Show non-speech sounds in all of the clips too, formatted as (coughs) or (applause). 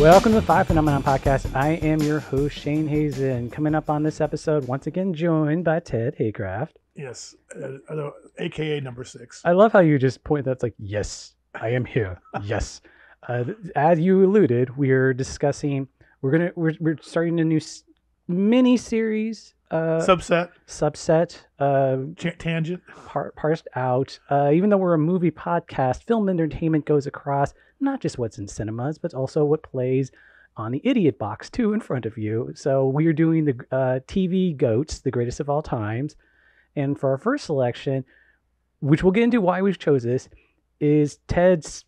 Welcome to the Phi Phenomenon Podcast. I am your host, Shane Hazen. Coming up on this episode, once again joined by Ted Haycraft. Yes, uh, uh, AKA number six. I love how you just point that's like, yes, I am here. (laughs) yes. Uh, as you alluded, we're discussing, we're going to, we're, we're starting a new s- mini series, uh, Subset, subset, uh, cha- tangent. par- parsed out. Uh, even though we're a movie podcast, film entertainment goes across not just what's in cinemas, but also what plays on the idiot box too in front of you. So we are doing the uh, TV goats, the greatest of all times. And for our first selection, which we'll get into why we chose this, is Ted's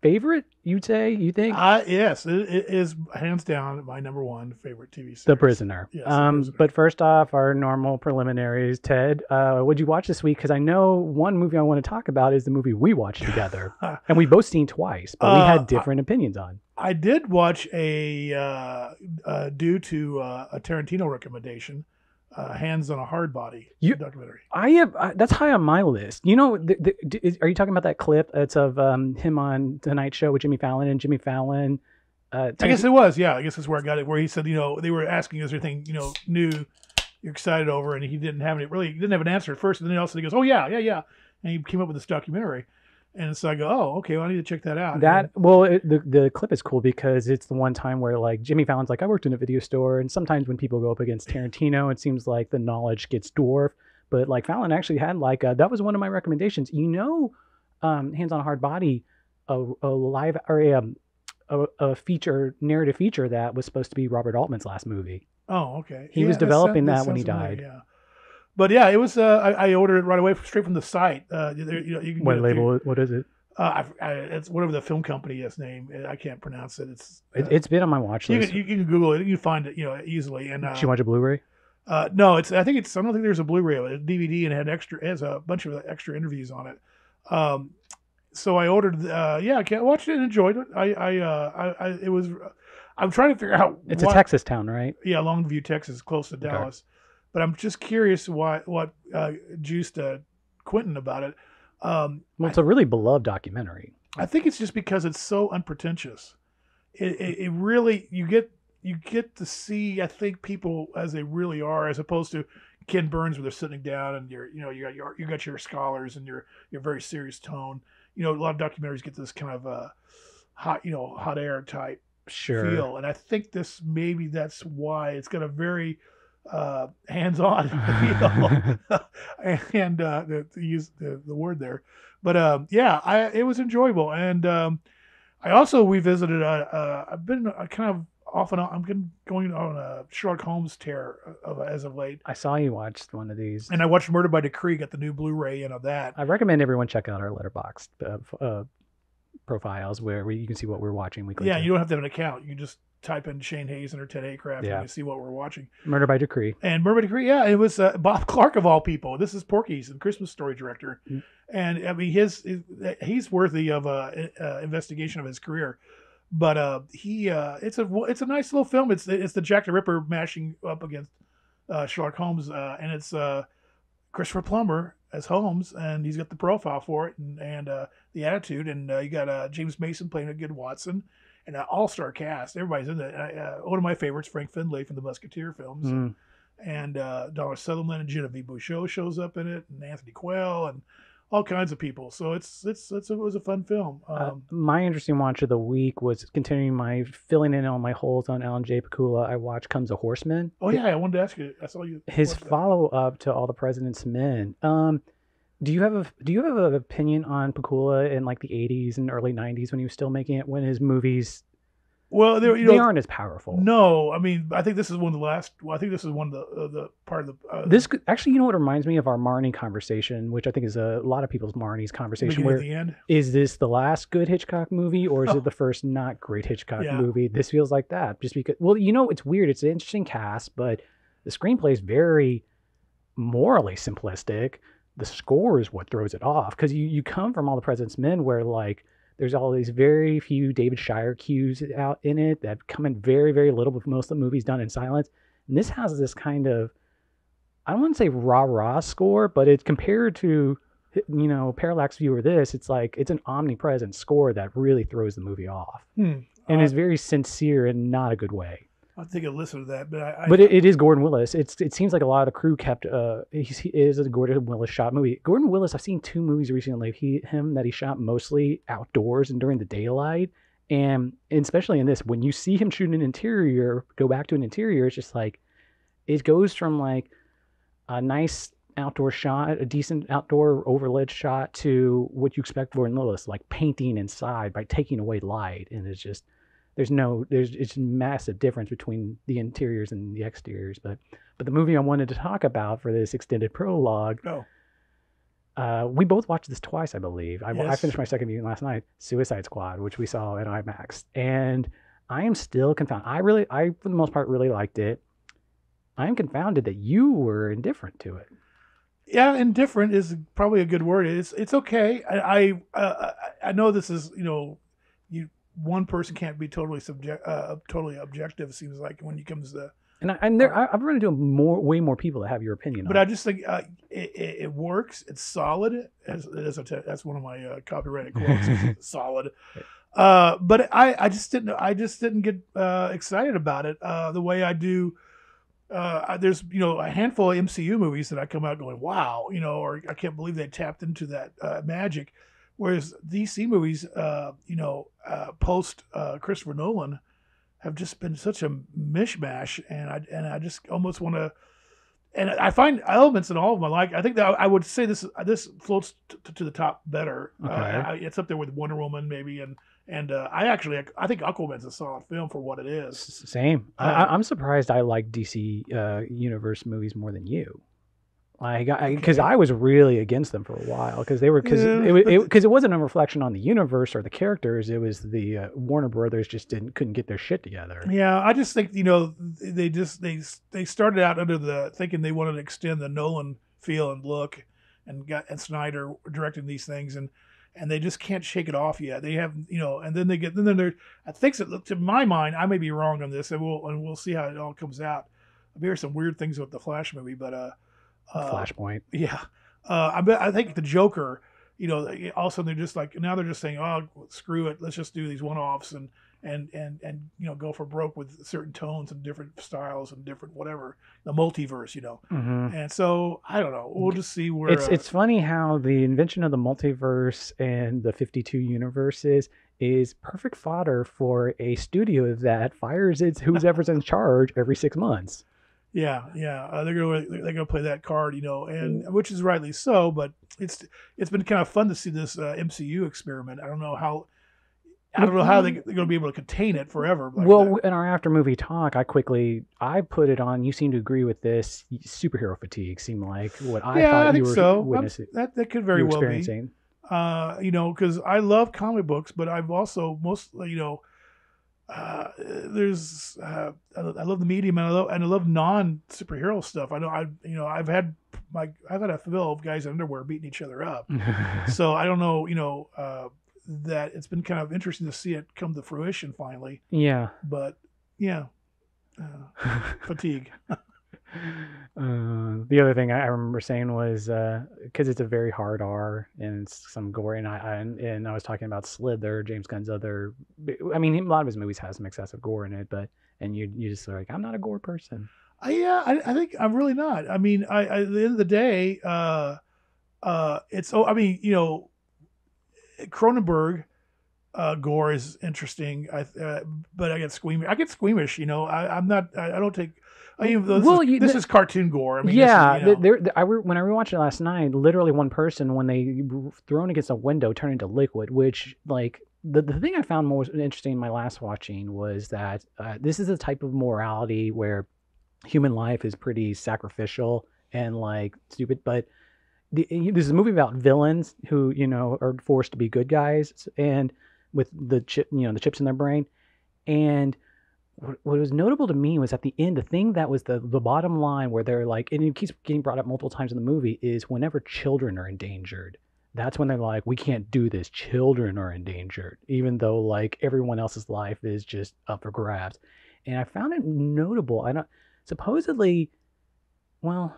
favorite. You'd say? You think? Uh, yes, it, it is hands down my number one favorite TV series. the Prisoner. Yes, The um, Prisoner. But first off, our normal preliminaries. Ted, uh, what'd you watch this week? Because I know one movie I want to talk about is the movie we watched together, (laughs) and we both seen twice, but we Uh, had different opinions on. I did watch a uh, uh, due to uh, a Tarantino recommendation, uh, Hands on a Hard Body You- documentary. I have uh, that's high on my list. You know, the, the, is, are you talking about that clip? It's of um, him on Tonight Show with Jimmy Fallon and Jimmy Fallon. Uh, I guess it was, yeah. I guess that's where I got it. Where he said, you know, they were asking, "Is there anything you know new you're excited over?" And he didn't have any. Really, he didn't have an answer at first. And then all of a sudden he goes, "Oh yeah, yeah, yeah," and he came up with this documentary. And so I go, "Oh, okay. Well, I need to check that out." That well, it, the the clip is cool because it's the one time where like Jimmy Fallon's like, I worked in a video store, and sometimes when people go up against Tarantino, it seems like the knowledge gets dwarfed. But like Fallon actually had like uh that was one of my recommendations. You know, um, Hands on a Hard Body, a, a live or a, um, a a feature narrative feature that was supposed to be Robert Altman's last movie. Oh, okay. He was developing sound- that when he sounds familiar, died. Yeah. But yeah, it was. Uh, I, I ordered it right away, straight from the site. Uh, there- you know, you can What label? What is it? Uh, I, I, it's whatever the film company is name. I can't pronounce it. It's. Uh, it it's been on my watch you list. can, you can Google it. You can find it, you know, easily. And uh, Should you watch a Blu-ray? uh, no, it's. I think it's. I don't think there's a Blu-ray of it. It's DVD and it had extra. It has a bunch of extra interviews on it. Um, so I ordered. Uh, yeah, I can't watch it and enjoyed it. I. I. Uh, I, I. It was. I'm trying to figure out. It's what, a Texas town, right? yeah, Longview, Texas, close to Okay. Dallas. But I'm just curious why what uh, juiced uh, Quentin about it. Um, Well, it's a really beloved documentary. I think it's just because it's so unpretentious. It, it, it really you get you get to see I think people as they really are, as opposed to Ken Burns where they're sitting down and you're you know you got your you got your scholars and your your very serious tone. You know, a lot of documentaries get this kind of uh, hot you know hot air type Sure. feel. And I think this maybe that's why it's got a very uh, hands-on (laughs) feel, (laughs) and uh, the, to use the, the word there. But um, yeah, I it was enjoyable, and um, I also revisited. Uh, uh, I've been uh, kind of off and on. I'm going going on a Sherlock Holmes tear of, as of late, I saw you watched one of these. and I watched Murder by Decree. Got the new Blu-ray and of that. I recommend everyone check out our Letterboxd uh, uh, profiles where we, you can see what we're watching weekly. Yeah, too. you don't have to have an account. You can just type in Shane Hazen or Ted Haycraft, Yeah. and you see what we're watching. Murder by Decree. And Murder by Decree, yeah, it was uh, Bob (laughs) Clark of all people. This is Porky's, the Christmas Story director, Mm. and I mean his, his he's worthy of a, uh investigation of his career. But uh, he, uh, it's a it's a nice little film. It's it's the Jack the Ripper mashing up against uh, Sherlock Holmes, uh, and it's uh, Christopher Plummer as Holmes, and he's got the profile for it and and uh, the attitude, and uh, you got uh, James Mason playing a good Watson. And an all-star cast. Everybody's in it. Uh, one of my favorites, Frank Finlay from the Musketeer films Mm. and uh, Donald Sutherland and Geneviève Bujold shows up in it, and Anthony Quayle, and all kinds of people. So it's it's, it's it was a fun film. Um, Uh, my interesting watch of the week was continuing my filling in on my holes on Alan J. Pakula. I watched Comes a Horseman. oh yeah, I wanted to ask you. I saw you. His follow up to All the President's Men. Um, do you have a do you have an opinion on Pakula in like the 80s and early 90s when he was still making it when his movies Well, you they know. aren't as powerful? No, I mean, I think this is one of the last. Well, I think this is one of the uh, the part of the uh, This actually, you know what reminds me of our Marnie conversation, which I think is a, lot of people's Marnie's conversation. Where the end. is this the last good Hitchcock movie, or is it (laughs) the first not great Hitchcock Yeah. movie? This feels like that, just because. Well, you know, it's weird. It's an interesting cast, but the screenplay is very morally simplistic. The score is what throws it off because you you come from all the President's Men, where like there's all these very few David Shire cues out in it that come in very very little, but most of the movies done in silence. And this has this kind of I don't want to say rah rah score, but it's compared to you know parallax view or this. It's like it's an omnipresent score that really throws the movie off. Hmm. and Uh, is very sincere in not a good way. I think I listen to that, but I, I But it, it is Gordon Willis. It's it seems like a lot of the crew kept. Uh, he is a Gordon Willis shot movie. Gordon Willis. I've seen two movies recently. He him that he shot mostly outdoors and during the daylight. And, and especially in this, when you see him shoot an interior, go back to an interior, it's just like it goes from like a nice outdoor shot, a decent outdoor overlit shot, to what you expect Gordon Willis, like painting inside by taking away light, and it's just there's no there's it's a massive difference between the interiors and the exteriors. But but the movie I wanted to talk about for this extended prologue, no. uh, we both watched this twice, I believe. I, I finished my second viewing last night, Suicide Squad, which we saw in IMAX, and I am still confounded. I really, I for the most part really liked it. I am confounded that you were indifferent to it. Yeah, indifferent is probably a good word. It's it's okay. I I, uh, I I know this is you know, you one person can't be totally subject uh, totally objective. Seems like when it comes to, And I, and there, I, I've run into more, way more people that have your opinion. but I it. just think uh, it, it, it works. It's solid. As, as a te- that's one of my uh, copyrighted quotes. (laughs) Solid. Uh, but I, I just didn't I just didn't get uh, excited about it uh, the way I do. Uh, I- there's you know a handful of MCU movies that I come out going wow you know or I can't believe they tapped into that uh, magic, whereas DC movies uh, you know uh, post uh, Christopher Nolan have just been such a mishmash and I and I just almost want to and I find elements in all of them I like. I think that I would say this this floats t- to the top better. Uh, Okay. I, it's up there with Wonder Woman maybe, and and uh, I actually I think Aquaman's a solid film for what it is. Same. I, Uh, I- I'm surprised I like DC uh, universe movies more than you. Like, because Okay. I was really against them for a while because they were because Yeah, it, but- it, (laughs) because it wasn't a reflection on the universe or the characters. It was the uh, Warner Brothers just didn't couldn't get their shit together. Yeah, I just think you know they just they they started out under the thinking they wanted to extend the Nolan feel and look, and got and Snyder directing these things and and they just can't shake it off yet. They have you know, and then they get then they're I think so, to my mind I may be wrong on this, and we'll and we'll see how it all comes out. There's some weird things with the Flash movie, but uh, uh Flashpoint. yeah, uh, I bet I think the Joker. You know, all of a sudden they're just like now they're just saying, "Oh, screw it, let's just do these one-offs and and and and you know go for broke with certain tones and different styles and different whatever the multiverse, you know." hmm And so I don't know. We'll just see where It's uh, it's funny how the invention of the multiverse and the 52 universes is perfect fodder for a studio that fires its whoever's in (laughs) charge every six months. Yeah, yeah, uh, they're gonna they're gonna play that card, you know, and which is rightly so. But it's it's been kind of fun to see this uh, MCU experiment. I don't know how. I don't know how they, they're going to be able to contain it forever. like well, that. in our after movie talk, I quickly I put it on. You seem to agree with this. Superhero fatigue seemed like what I yeah, thought I you were so. Witnessing. that that could very well be. uh, you know, because I love comic books, but I've also most, you know, uh, there's uh, I I love the medium and I love and I love non superhero stuff. I know I you know I've had my I've had a fill of guys in underwear beating each other up. (laughs) so I don't know, you know, uh, that it's been kind of interesting to see it come to fruition finally. yeah. But yeah, uh, fatigue. (laughs) (laughs) Uh, the other thing I remember saying was because it's a very hard R and it's some gore, and I, I and I was talking about Slither, James Gunn's other. I mean, a lot of his movies has some excessive gore in it, but and you you just like I'm not a gore person. I, yeah, I, I think I'm really not. I mean, I, I at the end of the day, uh, uh, it's oh, I mean, you know, Cronenberg uh, gore is interesting. I, uh, but I get squeamish. I get squeamish. You know, I, I'm not. I, I don't take. I mean, this, Well, is, you- this the- is cartoon gore. I mean, yeah, is, you know, there. I re- when I rewatched it last night, literally one person when they were thrown against a window turned into liquid, which like. The, the thing I found more interesting in my last watching was that uh, this is a type of morality where human life is pretty sacrificial and like stupid, but the, this is a movie about villains who you know are forced to be good guys and with the chip you know the chips in their brain and what was notable to me was at the end the thing that was the the bottom line where they're like and it keeps getting brought up multiple times in the movie is whenever children are endangered that's when they're like we can't do this. Children are endangered even though like everyone else's life is just up for grabs. And i found it notable i don't supposedly well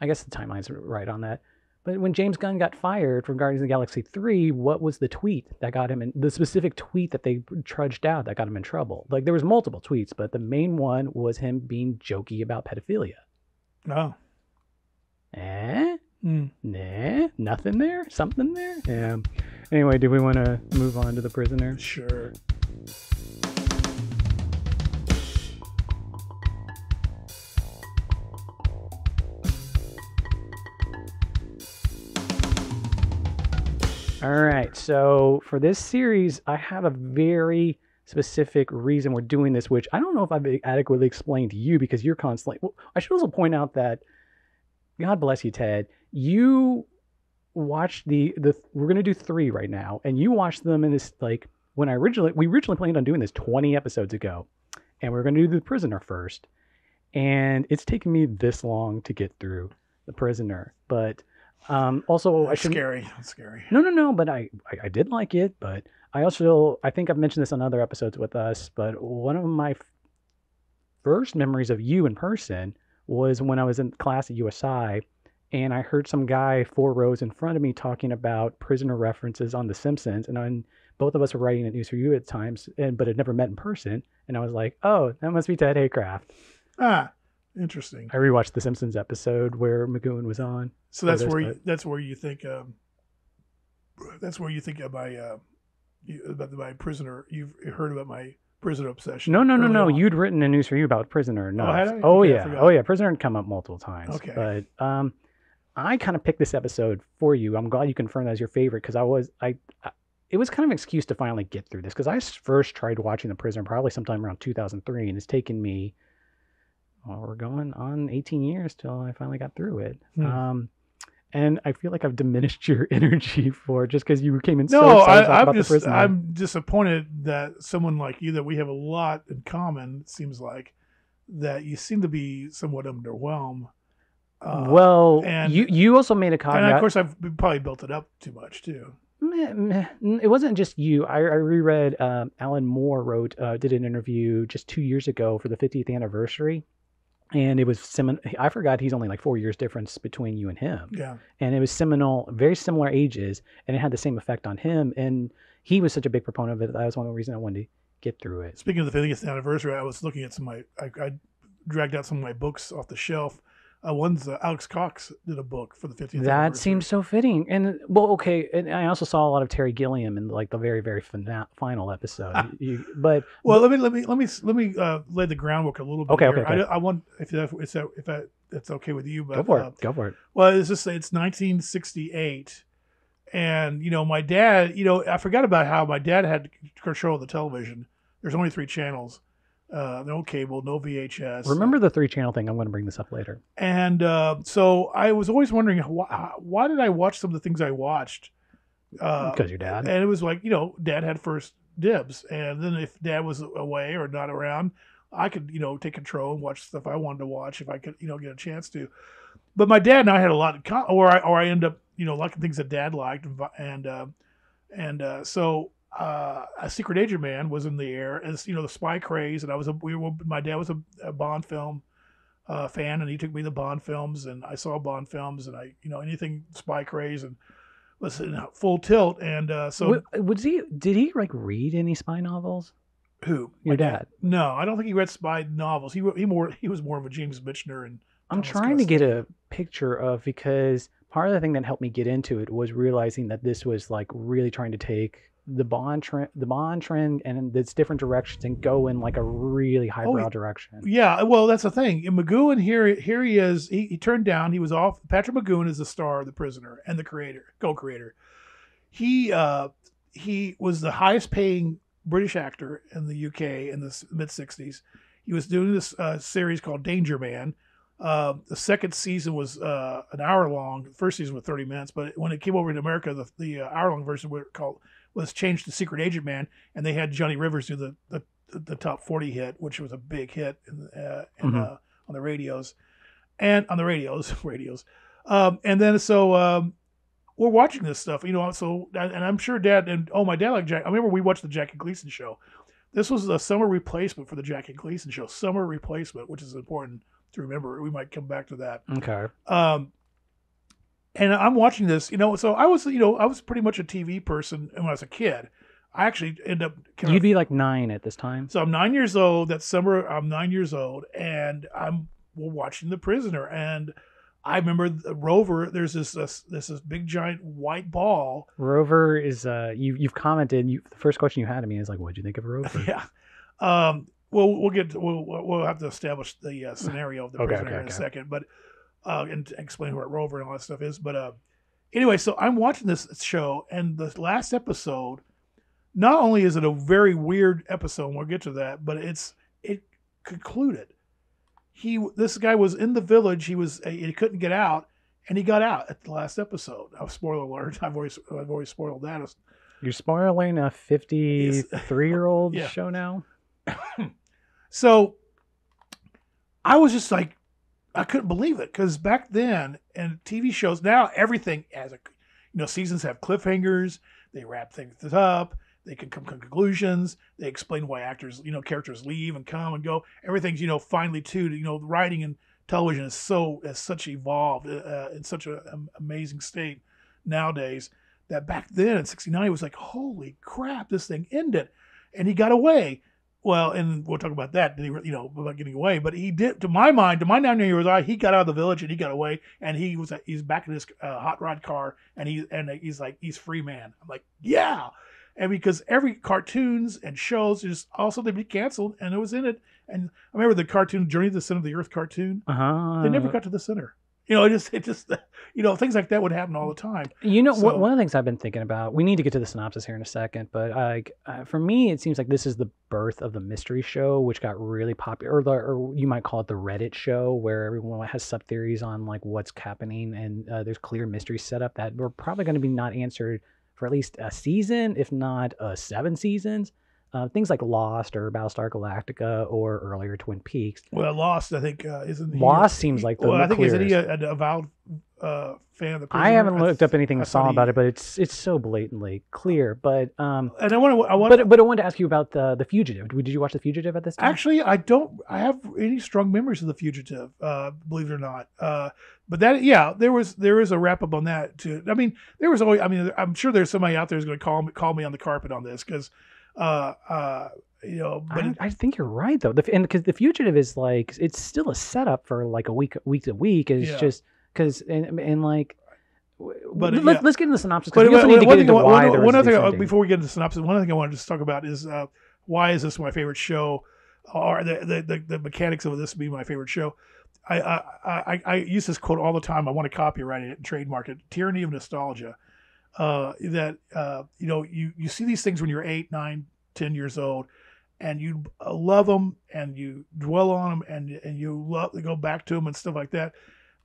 i guess the timeline's right on that But when James Gunn got fired from Guardians of the Galaxy 3, what was the tweet that got him in the specific tweet that they trudged out that got him in trouble? Like there was multiple tweets, but the main one was him being jokey about pedophilia. No. Eh? Hmm. Nah, nothing there? Something there? Yeah. Anyway, do we want to move on to the prisoner? Sure. All right. So for this series, I have a very specific reason we're doing this, which I don't know if I've adequately explained to you because you're constantly. Well, I should also point out that, God bless you, Ted. You watched the the. We're gonna do three right now, and you watched them in this like when I originally we originally planned on doing this 20 episodes ago, and we are gonna do the prisoner first, and it's taken me this long to get through the prisoner, but. Um, also, I should scary. That's scary. no, no, no. But I, I, I did like it. But I also, I think I've mentioned this on other episodes with us. But one of my f- first memories of you in person was when I was in class at USI, and I heard some guy four rows in front of me talking about prisoner references on The Simpsons, and I, both of us were writing at News for You at times, and but had never met in person. And I was like, oh, that must be Ted Haycraft. Ah, interesting. I rewatched the Simpsons episode where McGoohan was on. So that's where you, that's where you think um, that's where you think of my uh, about my prisoner. You've heard about my prisoner obsession. No, no, no, no. on. You'd written a news for you about Prisoner. No. Oh. Oh yeah. Oh yeah. Prisoner had come up multiple times. Okay. But um, I kind of picked this episode for you. I'm glad you confirmed that as your favorite because I was I, I. It was kind of an excuse to finally get through this because I first tried watching The Prisoner probably sometime around 2003, and it's taken me. Well, we're going on 18 years till I finally got through it. Hmm. Um, and I feel like I've diminished (laughs) your energy for just because you came in No, so excited to talk I, I'm about just. I'm disappointed that someone like you that we have a lot in common. It seems like that you seem to be somewhat underwhelmed. Uh, well, and- you you also made a caveat. and of course I've probably built it up too much too. Meh, meh. N- It wasn't just you. I, I reread. Um, Alan Moore wrote, uh, did an interview just two years ago for the 50th anniversary, and it was semin. I forgot he's only like four years difference between you and him, Yeah, and it was seminal, very similar ages, and it had the same effect on him. And he was such a big proponent of it. That was one of the reasons I wanted to get through it. Speaking of the 50th anniversary, I was looking at some of my, I, I dragged out some of my books off the shelf. Uh, one's uh, Alex Cox did a book for the 50th. That seems so fitting. And well, okay. And I also saw a lot of Terry Gilliam in like the very, very fina- final episode. You- but Well, let me let me let me let me uh, lay the groundwork a little bit. Okay, okay, okay. I, I want if that if that if that that's okay with you, but go for uh, it. Go for it. Well, it's just it's 1968, and you know my dad. You know I forgot about how my dad had control of the television. There's only three channels, uh, no cable, no VHS. Remember the three channel thing? I'm going to bring this up later. And uh, so I was always wondering why, why did I watch some of the things I watched? Uh, Because your dad. and it was like you know dad had first dibs and then if dad was away or not around i could you know take control and watch stuff i wanted to watch if i could you know get a chance to but my dad and i had a lot of com- or i or i end up you know liking things that dad liked and and uh, and uh, so uh, a secret agent man was in the air as you know the spy craze and i was a we were my dad was a, a bond film uh, fan and he took me to bond films and i saw bond films and i you know anything spy craze and was in full tilt and uh, so Wa- was he? Did he like read any spy novels? Who? Your My dad. No, I don't think he read spy novels. He he more he was more of a James Michener and I'm Thomas trying to get a picture of because part of the thing that helped me get into it was realizing that this was like really trying to take the bond trend, the bond trend, and its different directions and go in like a really highbrow yeah. direction. yeah. Well, that's the thing. In McGoohan here here he is. He, he turned down. He was off. Patrick McGoohan is the star of The Prisoner and the creator, co-creator. He uh he was the highest paying British actor in the UK in the mid '60s. He was doing this uh, series called Danger Man. Uh, the second season was uh, an hour long. The first season was 30 minutes, but when it came over to America, the, the uh, hour long version was called was changed to Secret Agent Man, and they had Johnny Rivers do the the, the top 40 hit, which was a big hit in, uh, in, Mhm. uh, on the radios and on the radios (laughs) radios. Um, and then so um, we're watching this stuff, you know. So and and I'm sure Dad and oh my dad like Jack. I remember we watched the Jackie Gleason show. This was a summer replacement for the Jackie Gleason show. Summer replacement, which is important to remember. We might come back to that. Okay. Um, and I'm watching this. You know, so I was, you know, I was pretty much a TV person when I was a kid. I actually end up. kind You'd of- be like nine at this time. so I'm nine years old. That summer, I'm nine years old, and I'm we're watching The Prisoner. And I remember the Rover. There's this this this, big giant white ball. Rover is uh you you've commented you the first question you had to me is like what'd you think of Rover? (laughs) yeah. Um. Well, we'll get to, we'll we'll have to establish the uh, scenario of the Okay, prisoner okay, in a second, but uh, and explain what Rover and all that stuff is. But uh, anyway, so I'm watching this show, and the last episode. Not only is it a very weird episode, and we'll get to that, but it's it concluded. He this guy was in the village. He was he couldn't get out, and he got out at the last episode. Oh, spoiler alert! (laughs) I've always I've always spoiled that. You're spoiling a 53 (laughs) year old show now. (coughs) So I was just like, I couldn't believe it because back then and TV shows now everything as a, you know, seasons have cliffhangers. They wrap things up. They can come to conclusions. They explain why actors, you know, characters leave and come and go. Everything's, you know, finely tuned. You know, writing and television is so is such evolved uh, in such an amazing state nowadays that back then in '69 it was like, holy crap, this thing ended, and he got away. Well, and we'll talk about that. Did he, you know, about getting away? But he did, to my mind, to my nine years old, he got out of the village and he got away, and he was he's back in his uh, hot rod car, and he and he's like he's free man. I'm like, yeah, and because every cartoons and shows just also they be canceled, and it was in it. And I remember the cartoon Journey to the Center of the Earth cartoon. Uh-huh. They never got to the center. You know, it (laughs) just it just you know things like that would happen all the time. You know, So- one of the things I've been thinking about. We need to get to the synopsis here in a second, but like uh, for me, it seems like this is the birth of the mystery show, which got really popular, or, the, or you might call it the Reddit show, where everyone has sub theories on like what's happening, and uh, there's clear mysteries set up that we're probably going to be not answered for at least a season, if not uh, seven seasons. Uh, things like Lost or Battlestar Galactica or earlier Twin Peaks. Well, Lost, I think, uh, isn't he? Lost seems like the well, I think isn't he clearest. a, a avowed uh, fan of the? I haven't looked up anything I saw thought about he- it, but it's it's so blatantly clear. But um, And I want to. I want. but but I wanted to ask you about the the fugitive. Did you watch the fugitive at this time? Actually, I don't. I have any strong memories of the fugitive. Uh, believe it or not. Uh, but that, yeah, there was there is a wrap up on that too. I mean, there was always. I mean, I'm sure there's somebody out there who's going to call me call me on the carpet on this because, uh, uh, you know. But I, I think you're right though. The, and because the fugitive is like it's still a setup for like a week week to week. It's Yeah. just because and, and like. But, let's, yeah. let's get into the synopsis But because we also one- need to get thing, into one- one- one other thing, before we get into the synopsis, one other thing I wanted to just talk about is uh, why is this my favorite show, or the the, the, the mechanics of this being my favorite show. I, I I I use this quote all the time. I want to copyright it and trademark it. Tyranny of nostalgia. Uh, that uh, you know you you see these things when you're eight, nine, ten years old, and you uh, love them and you dwell on them and and you love to go back to them and stuff like that.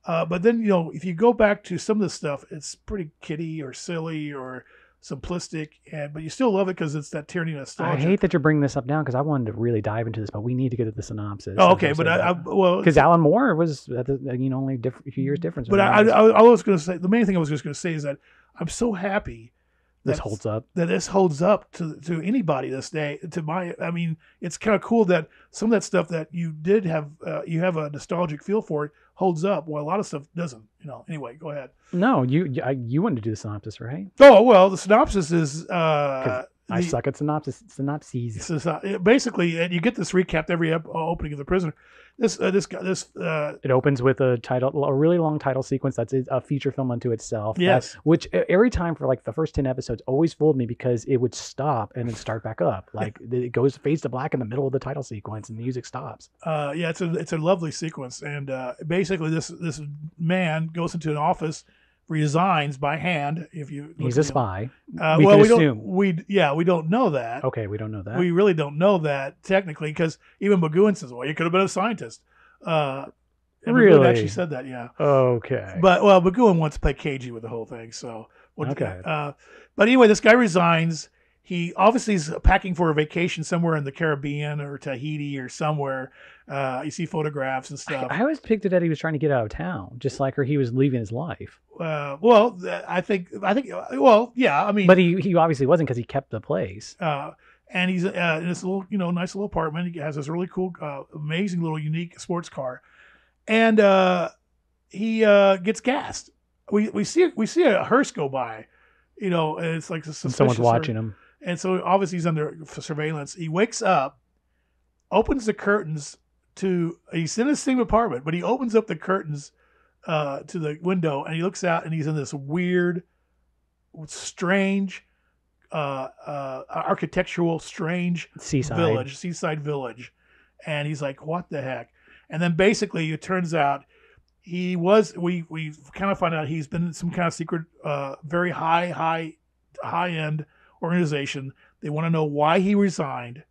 Uh, but then you know if you go back to some of this stuff, it's pretty kiddie or silly or simplistic, and but you still love it because it's that tyranny of I hate that you're bringing this up now because I wanted to really dive into this, but we need to get to the synopsis. oh, okay, but I, I well, because Alan Moore was at the you know only diff- a few years difference. but I, I, I was going to say the main thing I was just going to say is that I'm so happy this that- holds up. that this holds up to to anybody this day. To my, I mean, it's kind of cool that some of that stuff that you did have, uh, you have a nostalgic feel for it, holds up. While a lot of stuff doesn't. You know. Anyway, go ahead. No, you you, I, you wanted to do the synopsis, right? Oh well, the synopsis is. Uh, I the- suck at synopsis synopses. Is, uh, basically, and you get this recapped every ep- opening of the prisoner. This uh, this guy this uh, It opens with a title, a really long title sequence that's a feature film unto itself. that- Yes. which e- every time for like the first ten episodes always fooled me because it would stop and then start back up. (laughs) Like it goes fades to black in the middle of the title sequence and the music stops. uh, yeah, it's a it's a lovely sequence, and uh, basically this this man goes into an office, resigns by hand. If you He's a spy. Uh, We well, we assume. don't. We yeah, we don't know that. Okay, we don't know that. We really don't know that technically because even McGoohan says, "Well, you could have been a scientist." Uh, McGoohan Really? actually said that, yeah. okay. But well, McGoohan wants to play cagey with the whole thing, so what- Okay. Uh, but anyway, this guy resigns. He obviously is packing for a vacation somewhere in the Caribbean or Tahiti or somewhere. Uh, you see photographs and stuff. I always picked it that he was trying to get out of town, just like or he was leaving his life. uh, well, I think I think well, yeah. I mean, But he, he obviously wasn't because he kept the place. uh, and he's uh, in this little, you know, nice little apartment. He has this really cool, uh, amazing little unique sports car, and uh, he uh, gets gassed. we we see we see a hearse go by, you know, and it's like And someone's watching him. And so obviously he's under surveillance. He wakes up, opens the curtains to he's in his same apartment, but he opens up the curtains uh, to the window and he looks out and he's in this weird, strange, uh, uh, architectural, strange Seaside. village, seaside village, and he's like, "What the heck?" And then basically, it turns out he was. We we kind of find out he's been in some kind of secret, uh, very high, high, high end organization. They want to know why he resigned,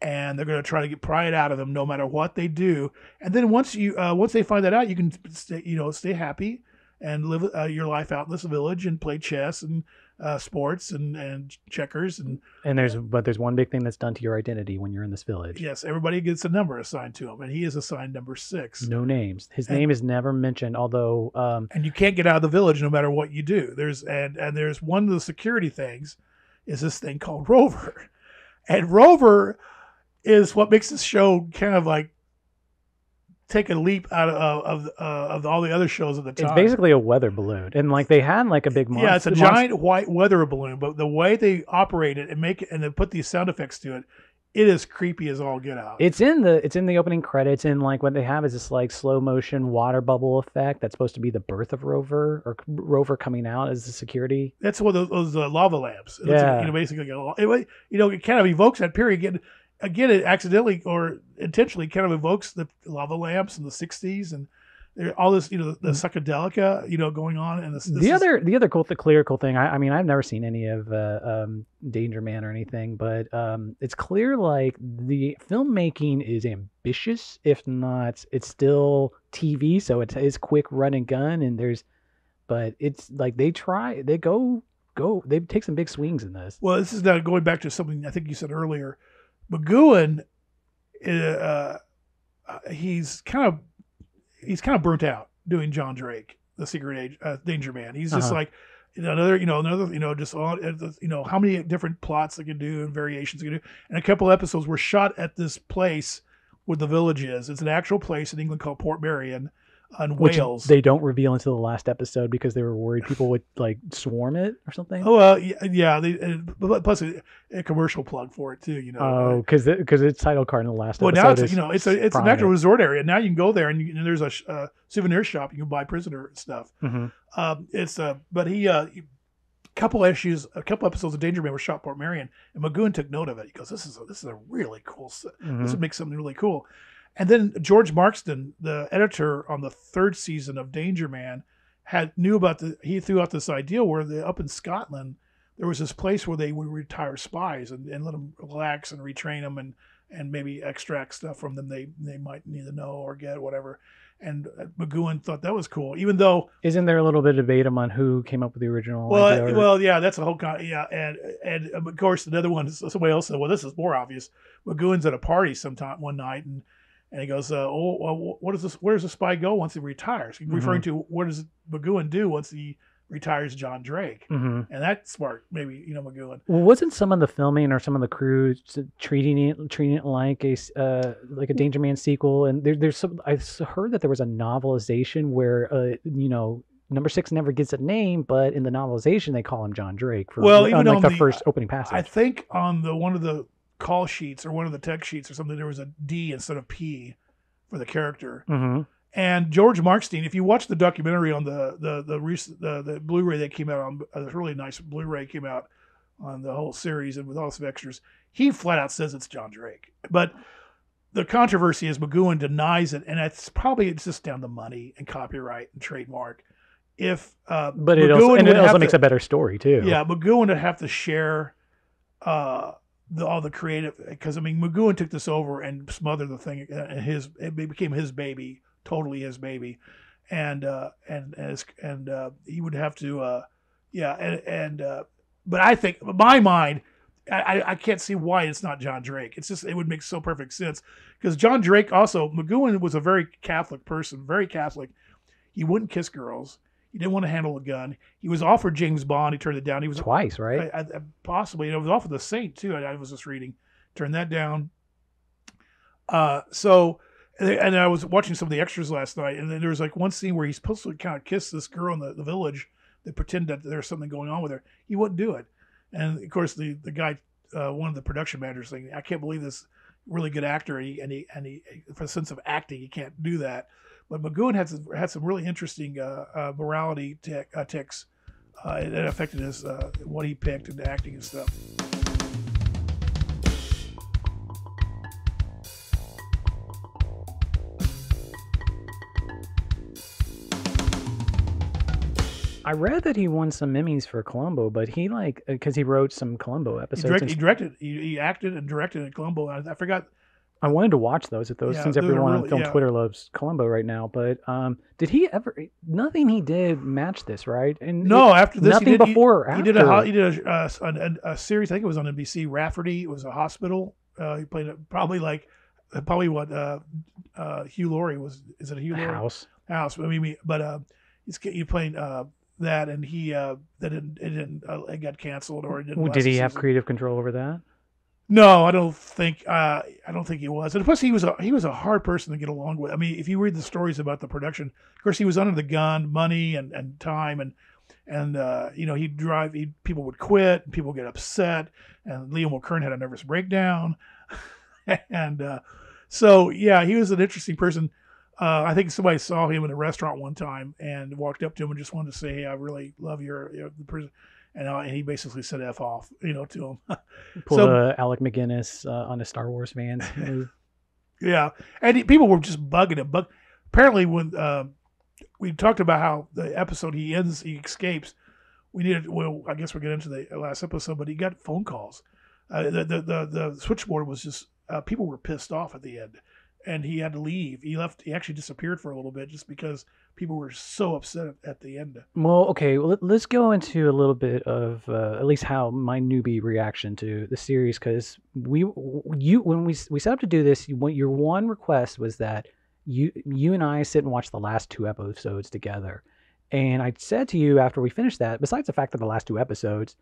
and they're going to try to get pry it out of him, no matter what they do. And then once you uh, once they find that out, you can stay, you know, stay happy and live uh, your life out in this village and play chess and uh, sports and and checkers and And there's but there's one big thing that's done to your identity when you're in this village. Yes, everybody gets a number assigned to him, and he is assigned number six. No names. His And- name is never mentioned, although um, And you can't get out of the village no matter what you do. There's and and there's one of the security things is this thing called Rover, and Rover is what makes this show kind of like take a leap out of of, uh, of all the other shows at the time. it's basically a weather balloon. And like they had like a big monster. yeah, it's a monster- giant white weather balloon, but the way they operate it and make it and they put these sound effects to it, it is creepy as all get out. It's in the it's in the opening credits, and like what they have is this like slow motion water bubble effect that's supposed to be the birth of Rover or Rover coming out as the security. That's what those, those uh, lava lamps. It looks like, Yeah. you know, basically, it, you know, it kind of evokes that period again. Again, it accidentally or intentionally kind of evokes the lava lamps in the '60s and there, all this, you know, the psychedelica, you know, going on. And this, this Mm. the is- other the other cool the clerical thing. I, I mean, I've never seen any of uh, um, Danger Man or anything, but um, it's clear like the filmmaking is ambitious, if not, it's still TV, so it's it's quick run and gun, and there's, but it's like they try they go go they take some big swings in this. well, this is now going back to something I think you said earlier. McGoohan, uh, uh, he's kind of he's kind of burnt out doing John Drake, the Secret Age, uh, Danger Man. He's just Uh-huh. like another, you know, another, you know, just all, uh, you know, how many different plots they can do and variations they can do. And a couple episodes were shot at this place where the village is. It's an actual place in England called Portmeirion, on Which Wales. they don't reveal until the last episode because they were worried people would like swarm it or something. oh well, yeah, yeah they, plus a, a commercial plug for it too. You know, Oh, because because its title card in the last Well, now it's you know it's a it's actual resort area. Now you can go there and, you, and there's a uh, souvenir shop. You can buy prisoner stuff. Mhm. Um, it's uh, but he uh, a couple issues, a couple episodes of Danger Man were shot Portmeirion, and McGoohan took note of it. He goes, "This is a, this is a really cool. s- Mhm. This would make something really cool." And then George Markstein, the editor on the third season of Danger Man, had knew about the. He threw out this idea where the up in Scotland there was this place where they would retire spies and, and let them relax and retrain them and and maybe extract stuff from them they they might need to know or get whatever. And uh, McGoohan thought that was cool, even though Isn't there a little bit of debate on who came up with the original? well, idea or- well, yeah, that's a whole con. Yeah, and and of course another one. is- Somebody else said, "Well, this is more obvious." McGoohan's at a party sometime one night, and and he goes, uh, "Oh, well, what does this? Where does the spy go once he retires?" Referring to what does McGoohan do once he retires John Drake, Mhm. and that sparked maybe you know McGoohan. Well, wasn't some of the filming or some of the crew treating it treating it like a uh, like a Danger Man sequel? And there, there's some I s- heard that there was a novelization where uh, you know number six never gets a name, but in the novelization they call him John Drake for Well, on, even like on the, the- first opening passage. I think on the one of the call sheets or one of the tech sheets or something, there was a D instead of P for the character. hmm And George Markstein, if you watch the documentary on the the the recent the, the Blu-ray that came out on a really nice Blu-ray came out on the whole series and with all some extras, he flat out says it's John Drake. But the controversy is McGoohan denies it, and it's probably it's just down to money and copyright and trademark. If uh, But it also, and it also makes to- a better story too. yeah, McGoohan would have to share uh, the, all the creative because I mean McGoohan took this over and smothered the thing. uh, And his it became his baby, totally his baby, and uh, and and, his, and uh, he would have to, uh, yeah, and and uh, but I think my mind. I, I- can't see why it's not John Drake. It's just it would make so perfect sense because John Drake also McGoohan was a very Catholic person, very Catholic. He wouldn't kiss girls. He didn't want to handle a gun. He was offered James Bond. He turned it down. He was twice, right? I, I, possibly. And it was off of the Saint too. I, I was just reading. Turned that down. Uh, so And, I was watching some of the extras last night, and then there was like one scene where he's supposed to kind of kiss this girl in the, the village. They pretend that there's something going on with her. He wouldn't do it, and of course the the guy, uh, one of the production managers, saying, "I can't believe this really good actor, and he and he and he for a sense of acting, he can't do that." But McGoohan had some, had some really interesting uh, uh, morality tic, uh, ticks uh, that affected his uh, what he picked and acting and stuff. I read that he won some Emmys for Columbo, but he like because he wrote some Columbo He, episodes. direct, and he directed, he, he acted and directed in Columbo. I, I forgot. I wanted to watch those at those Yeah, since everyone on film yeah. Twitter loves Columbo right now. But um, did he ever? Nothing he did matched this, right? And No, after this, nothing he did, he- before or He, did a he did a, uh, a, a series. I think it was on NBC. Rafferty. It was a hospital. Uh, he played it probably like probably what uh, uh, Hugh Laurie was. Is it a Hugh Laurie House. house? I mean, but uh, he's he played uh, that, and he uh, that didn't it didn't uh, it got canceled or it didn't. Did he have season. creative control over that? No, I don't think. Uh, I don't think he was. And plus, he was a he was a hard person to get along with. I mean, if you read the stories about the production, of course, he was under the gun, money and, and time, and and uh, you know he'd drive. He people would quit, and people would get upset, and Leo McKern had a nervous breakdown, (laughs) and uh, so yeah, he was an interesting person. Uh, I think somebody saw him in a restaurant one time and walked up to him and just wanted to say, "Hey, I really love your, your the person," and, uh, and he basically said "f off," you know, to him. (laughs) Pull So- Alec McGinnis uh, on a Star Wars fans. (laughs) Yeah, and he- people were just bugging him. But apparently, when uh, we talked about how the episode he ends, he escapes. We needed. Well, I guess we'll get into the last episode, but he got phone calls. Uh, the, the the the switchboard was just uh, people were pissed off at the end, and he had to leave. He left. He actually disappeared for a little bit just because people were so upset at, the end. Well, okay, well, let- let's go into a little bit of uh, at least how my newbie reaction to the series because we you when we we set up to do this, you, your one request was that you you and I sit and watch the last two episodes together, and I said to you after we finished that, besides the fact that the last two episodes,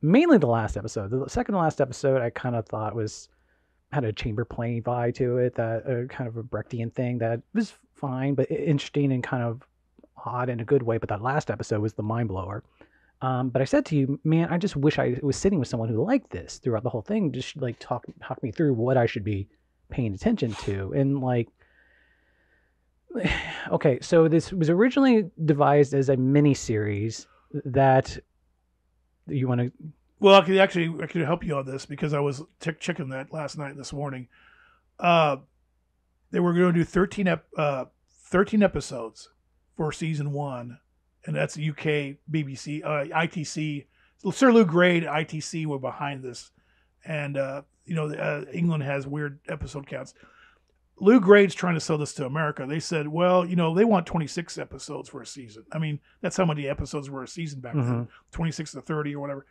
mainly the last episode, the second to last episode, I kind of thought was had a chamber playing vibe to it, that uh, kind of a Brechtian thing that was fine, but interesting and kind of odd in a good way. But that last episode was the mind blower. Um, but I said to you, man, I just wish I was sitting with someone who liked this throughout the whole thing. Just like talk talk me through what I should be paying attention to, and like. (sighs) Okay, so this was originally devised as a mini series that you want to Well, I could actually I could help you on this because I was tick checking that last night and this morning. Uh, they were going to do thirteen ep- uh, thirteen episodes for season one, and that's the UK BBC uh, ITC. Sir Lou Grade ITC were behind this, and uh, you know uh, England has weird episode counts. Lou Grade's trying to sell this to America. They said, well, you know, they want 26 episodes for a season. I mean, that's how many episodes were a season back then, 26 to 30 or whatever.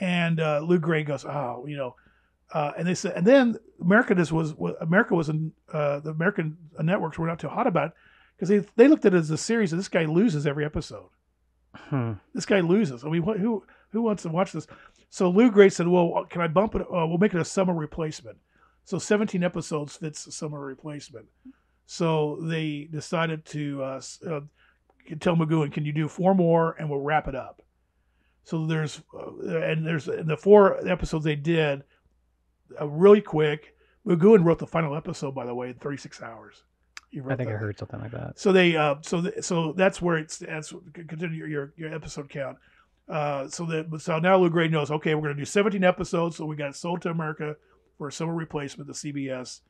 And uh, Lou Grade goes, oh, you know, uh, and they said, and then America just was, was America was in uh, the American networks were not too hot about it because they they looked at it as a series. And this guy loses every episode. hmm, This guy loses. I mean, what, who who wants to watch this? So Lou Grade said, "Well, can I bump it? Uh, we'll make it a summer replacement." So 17 episodes fits a summer replacement. So they decided to uh, uh, tell McGoohan, "Can you do four more, and we'll wrap it up." So there's uh, and there's in the four episodes they did uh, really quick. McGoohan wrote the final episode, by the way, in 36 hours. I think I heard something like that. So they, uh, so th- so that's where it's that's continue your your, your episode count. Uh, so that so now Lou Grade knows. Okay, we're going to do 17 episodes. So we got it sold to America for a summer replacement to CBS,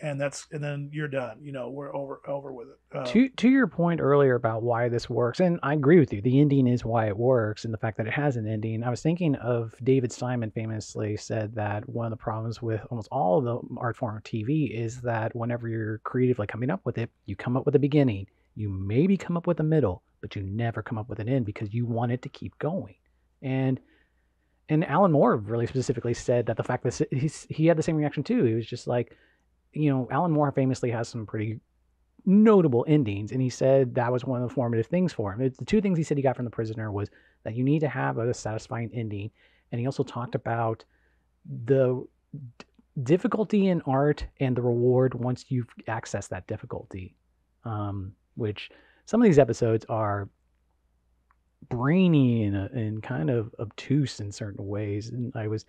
and that's and then you're done. You know, we're over over with it. Uh, to to your point earlier about why this works, and I agree with you. The ending is why it works, and the fact that it has an ending. I was thinking of David Simon famously said that one of the problems with almost all of the art form of TV is that whenever you're creatively coming up with it, you come up with a beginning, you maybe come up with a middle, but you never come up with an end because you want it to keep going. And and Alan Moore really specifically said that the fact that he's, he had the same reaction too. He was just like, you know, Alan Moore famously has some pretty notable endings, and he said that was one of the formative things for him. It, the two things he said he got from the prisoner was that you need to have a satisfying ending, and he also talked about the difficulty in art and the reward once you've accessed that difficulty. Um, which some of these episodes are brainy and, uh, and kind of obtuse in certain ways. And I was,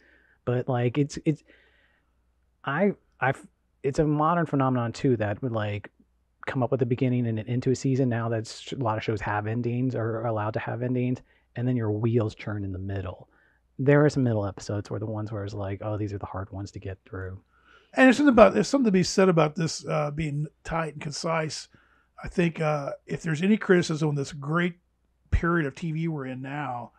but like it's it's I I it's a modern phenomenon too that would like come up with a beginning and into a season. Now that a lot of shows have endings or are allowed to have endings and then your wheels churn in the middle. There are some middle episodes where the ones where it's like oh these are the hard ones to get through. And there's something about there's something to be said about this uh, being tight and concise. I think uh, if there's any criticism on this great period of tv we're in now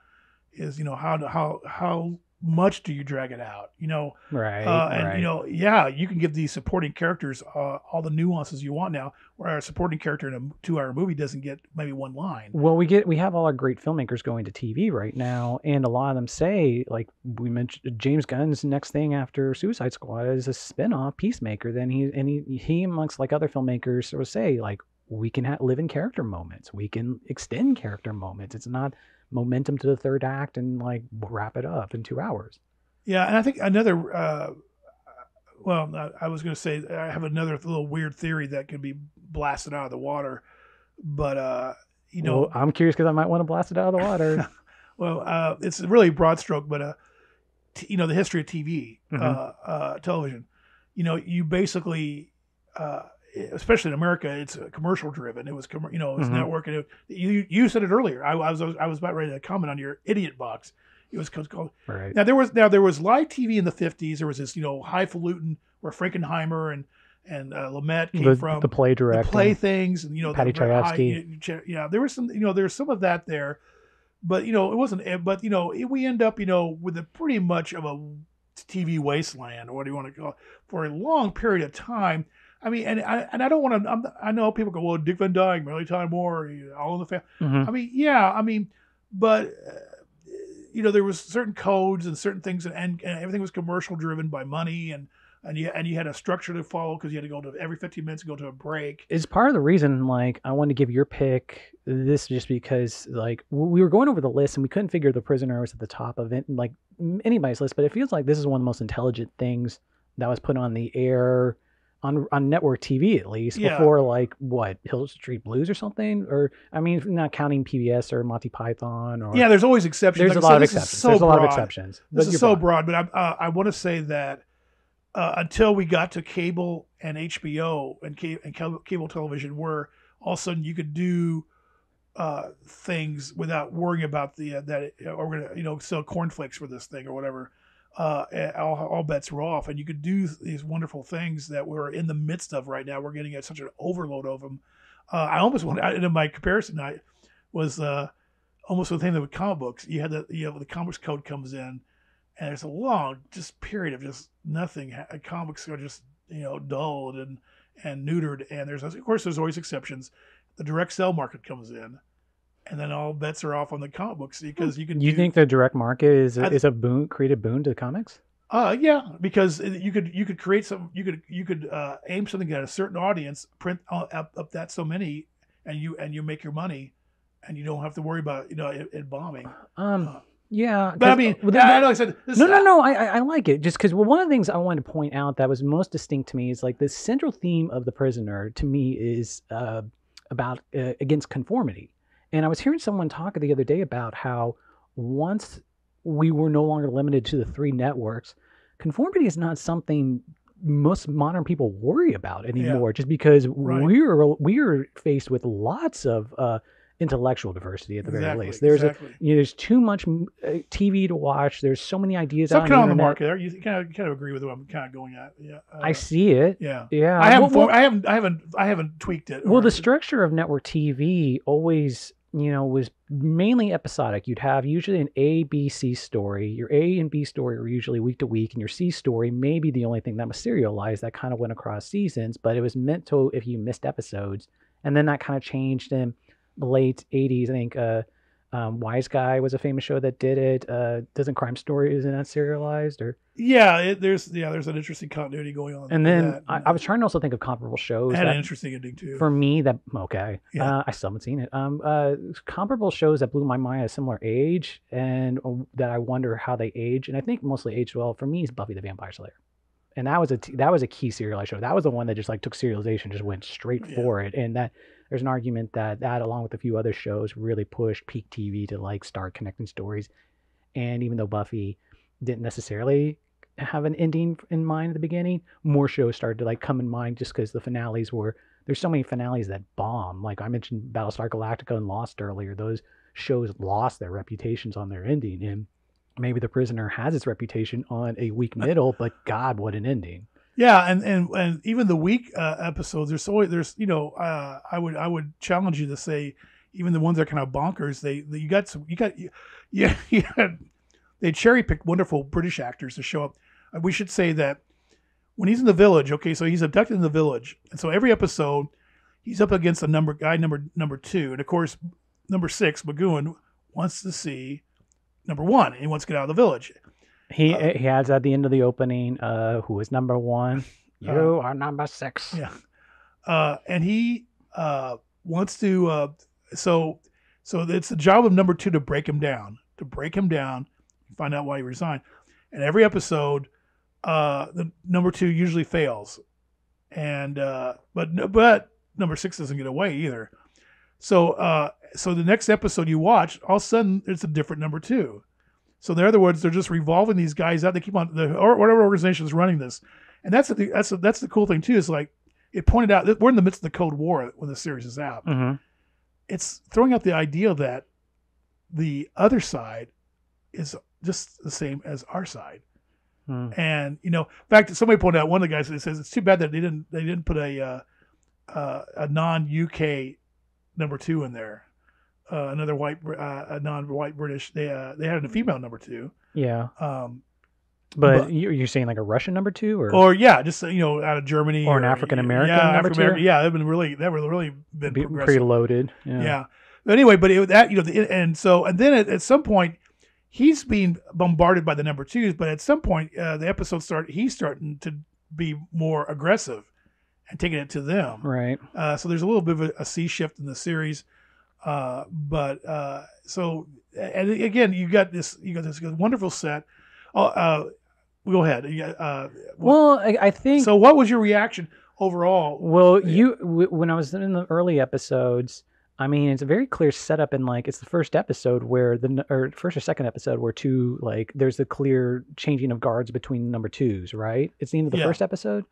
is you know how how how much do you drag it out? You know, right? Uh, and right. you know, yeah, you can give these supporting characters uh, all the nuances you want now, where a supporting character in a two-hour movie doesn't get maybe one line. Well, we get we have all our great filmmakers going to TV right now, and a lot of them say, like we mentioned, James Gunn's next thing after Suicide Squad is a spin-off Peacemaker. Then he and he he amongst like other filmmakers will say like we can ha- live in character moments, we can extend character moments. It's not momentum to the third act and like wrap it up in two hours. Yeah, and I think another. Uh, well, I was going to say I have another little weird theory that could be blasted out of the water, but uh, you know, well, I'm curious because I might want to blast it out of the water. (laughs) well, uh, it's really broad stroke, but uh, t- you know, the history of TV, mm-hmm. uh, uh, television. You know, you basically uh, especially in America, it's commercial driven. It was, you know, it was mm-hmm. network, and it, you you said it earlier. I, I, was I was about ready to comment on your idiot box. It was called. Right. Now there was now there was live TV in the fifties. There was this you know highfalutin where Frankenheimer and and uh, Lumet came the, from the play direct, the play things, and you know Paddy Chayefsky. Yeah, there was some you know there's some of that there, but you know it wasn't. Eh, but you know we end up you know with a pretty much of a TV wasteland, or what do you want to call it, for a long period of time I mean, and I and I don't want to. i know people go, well, Dick Van Dyke, Mary Tyler Moore, all in the family. Mm-hmm. I mean, yeah, I mean, but uh, you know, there was certain codes and certain things, and, and, and everything was commercial driven by money, and and you and you had a structure to follow because you had to go to every 15 minutes go to a break. It's part of the reason, like, I wanted to give your pick this just because, like, we were going over the list and we couldn't figure the prisoner was at the top of it, like anybody's list, but it feels like this is one of the most intelligent things that was put on the air on on network TV at least yeah. before like what Hill Street Blues or something? Or I mean not counting PBS or Monty Python or yeah there's always exceptions. There's like a lot of exceptions. so there's broad. a lot of exceptions this is so broad, broad but I uh, I want to say that uh, until we got to cable and HBO and, ca- and cable television where all of a sudden you could do uh, things without worrying about the uh, that or we're gonna you know sell cornflakes for this thing or whatever uh, all, all, bets were off, and you could do these wonderful things that we're in the midst of right now. We're getting at such an overload of them. Uh, I almost want in my comparison I was uh, almost the thing that with comic books. You had the you know the comics code comes in, and there's a long just period of just nothing. Comics are just you know dulled and and neutered, and there's of course there's always exceptions. The direct sell market comes in, and then all bets are off on the comic books because you can. You do, think the direct market is a, is a boon created boon to the comics? Uh yeah, because you could you could create some you could you could uh, aim something at a certain audience, print up, up that so many, and you and you make your money, and you don't have to worry about you know it, it bombing. Um. Uh, yeah, but I mean, well, I know I said this, no, no, no. I, I like it just because well, one of the things I wanted to point out that was most distinct to me is like the central theme of the prisoner to me is uh, about uh, against conformity. And I was hearing someone talk the other day about how once we were no longer limited to the three networks, conformity is not something most modern people worry about anymore. Yeah. Just because right. we're we're faced with lots of uh, intellectual diversity at the exactly, very least. There's exactly. a you know, there's too much uh, TV to watch. There's so many ideas. So out kind on the, the market there. You kind of kind of agree with what I'm kind of going at. Yeah, uh, I see it. Yeah, yeah. I haven't well, I haven't I haven't I haven't tweaked it. Well, the structure of network TV always you know, was mainly episodic. You'd have usually an A, B, C story. Your A and B story were usually week to week, and your C story may be the only thing that was serialized that kind of went across seasons, but it was meant to if you missed episodes. And then that kind of changed in the late 80s. I think uh, um, Wiseguy was a famous show that did it. Uh, doesn't Crime Story isn't that serialized or? Yeah, it, there's yeah, there's an interesting continuity going on. And then I, I, was trying to also think of comparable shows. Had an interesting ending too. For me, that okay. Yeah. Uh, I still haven't seen it. Um, uh, comparable shows that blew my mind at a similar age and that I wonder how they age, and I think mostly aged well. For me, is Buffy the Vampire Slayer. and that was a t- that was a key serialized show. That was the one that just like took serialization, just went straight Yeah. for it, and that there's an argument that that along with a few other shows really pushed peak TV to like start connecting stories. And even though Buffy didn't necessarily have an ending in mind at the beginning, more shows started to like come in mind just because the finales were there's so many finales that bomb. Like I mentioned Battlestar Galactica and Lost earlier. Those shows lost their reputations on their ending. And maybe The Prisoner has its reputation on a weak (laughs) middle, but God, what an ending. Yeah, and and and even the week uh, episodes, there's always there's you know uh, I would I would challenge you to say even the ones that are kind of bonkers, they, they you got some you got you, (laughs) yeah had, they cherry picked wonderful British actors to show up. We should say that when he's in the village, okay, so he's abducted in the village, and so every episode he's up against a number guy number number two, and of course number six McGoohan wants to see number one, and he wants to get out of the village. He Uh, he has at the end of the opening, uh, who is number one? (laughs) You are number six. Yeah. Uh, and he uh, wants to. Uh, so, so it's the job of number two to break him down, to break him down, find out why he resigned. And every episode, uh, the number two usually fails, and uh, but but number six doesn't get away either. So, uh, so the next episode you watch, all of a sudden it's a different number two. So, in other words, they're just revolving these guys out. They keep on the or whatever organization is running this, and that's the that's the, that's the cool thing too. Is like it pointed out that we're in the midst of the Cold War when the series is out. hmm It's throwing out the idea that the other side is just the same as our side. Mm. And you know, in fact, somebody pointed out one of the guys that says it's too bad that they didn't they didn't put a uh, uh, a non UK number two in there, uh, another white uh, a non white British. They uh, they had a female number two. Yeah, Um, but, But- you- you're saying like a Russian number two, or, or yeah, just you know, out of Germany Or an African-American yeah, number African-American, two? Yeah, they've been really they've really been be preloaded? yeah. But anyway, but it, that you know, the, and so and then at, at some point, he's being bombarded by the number twos. But at some point, uh, the episode start he's starting to be more aggressive and taking it to them. Right. Uh, so there's a little bit of a, a sea shift in the series. Uh, but uh, so and again, you got this you got this wonderful set. Oh, uh, go ahead. Uh, Well, I, I think so what was your reaction overall? Well, you w- when I was in the early episodes, I mean, it's a very clear setup, and like it's the first episode where the or first or second episode where two like there's the clear changing of guards between number twos, right? It's the end of the Yeah. first episode.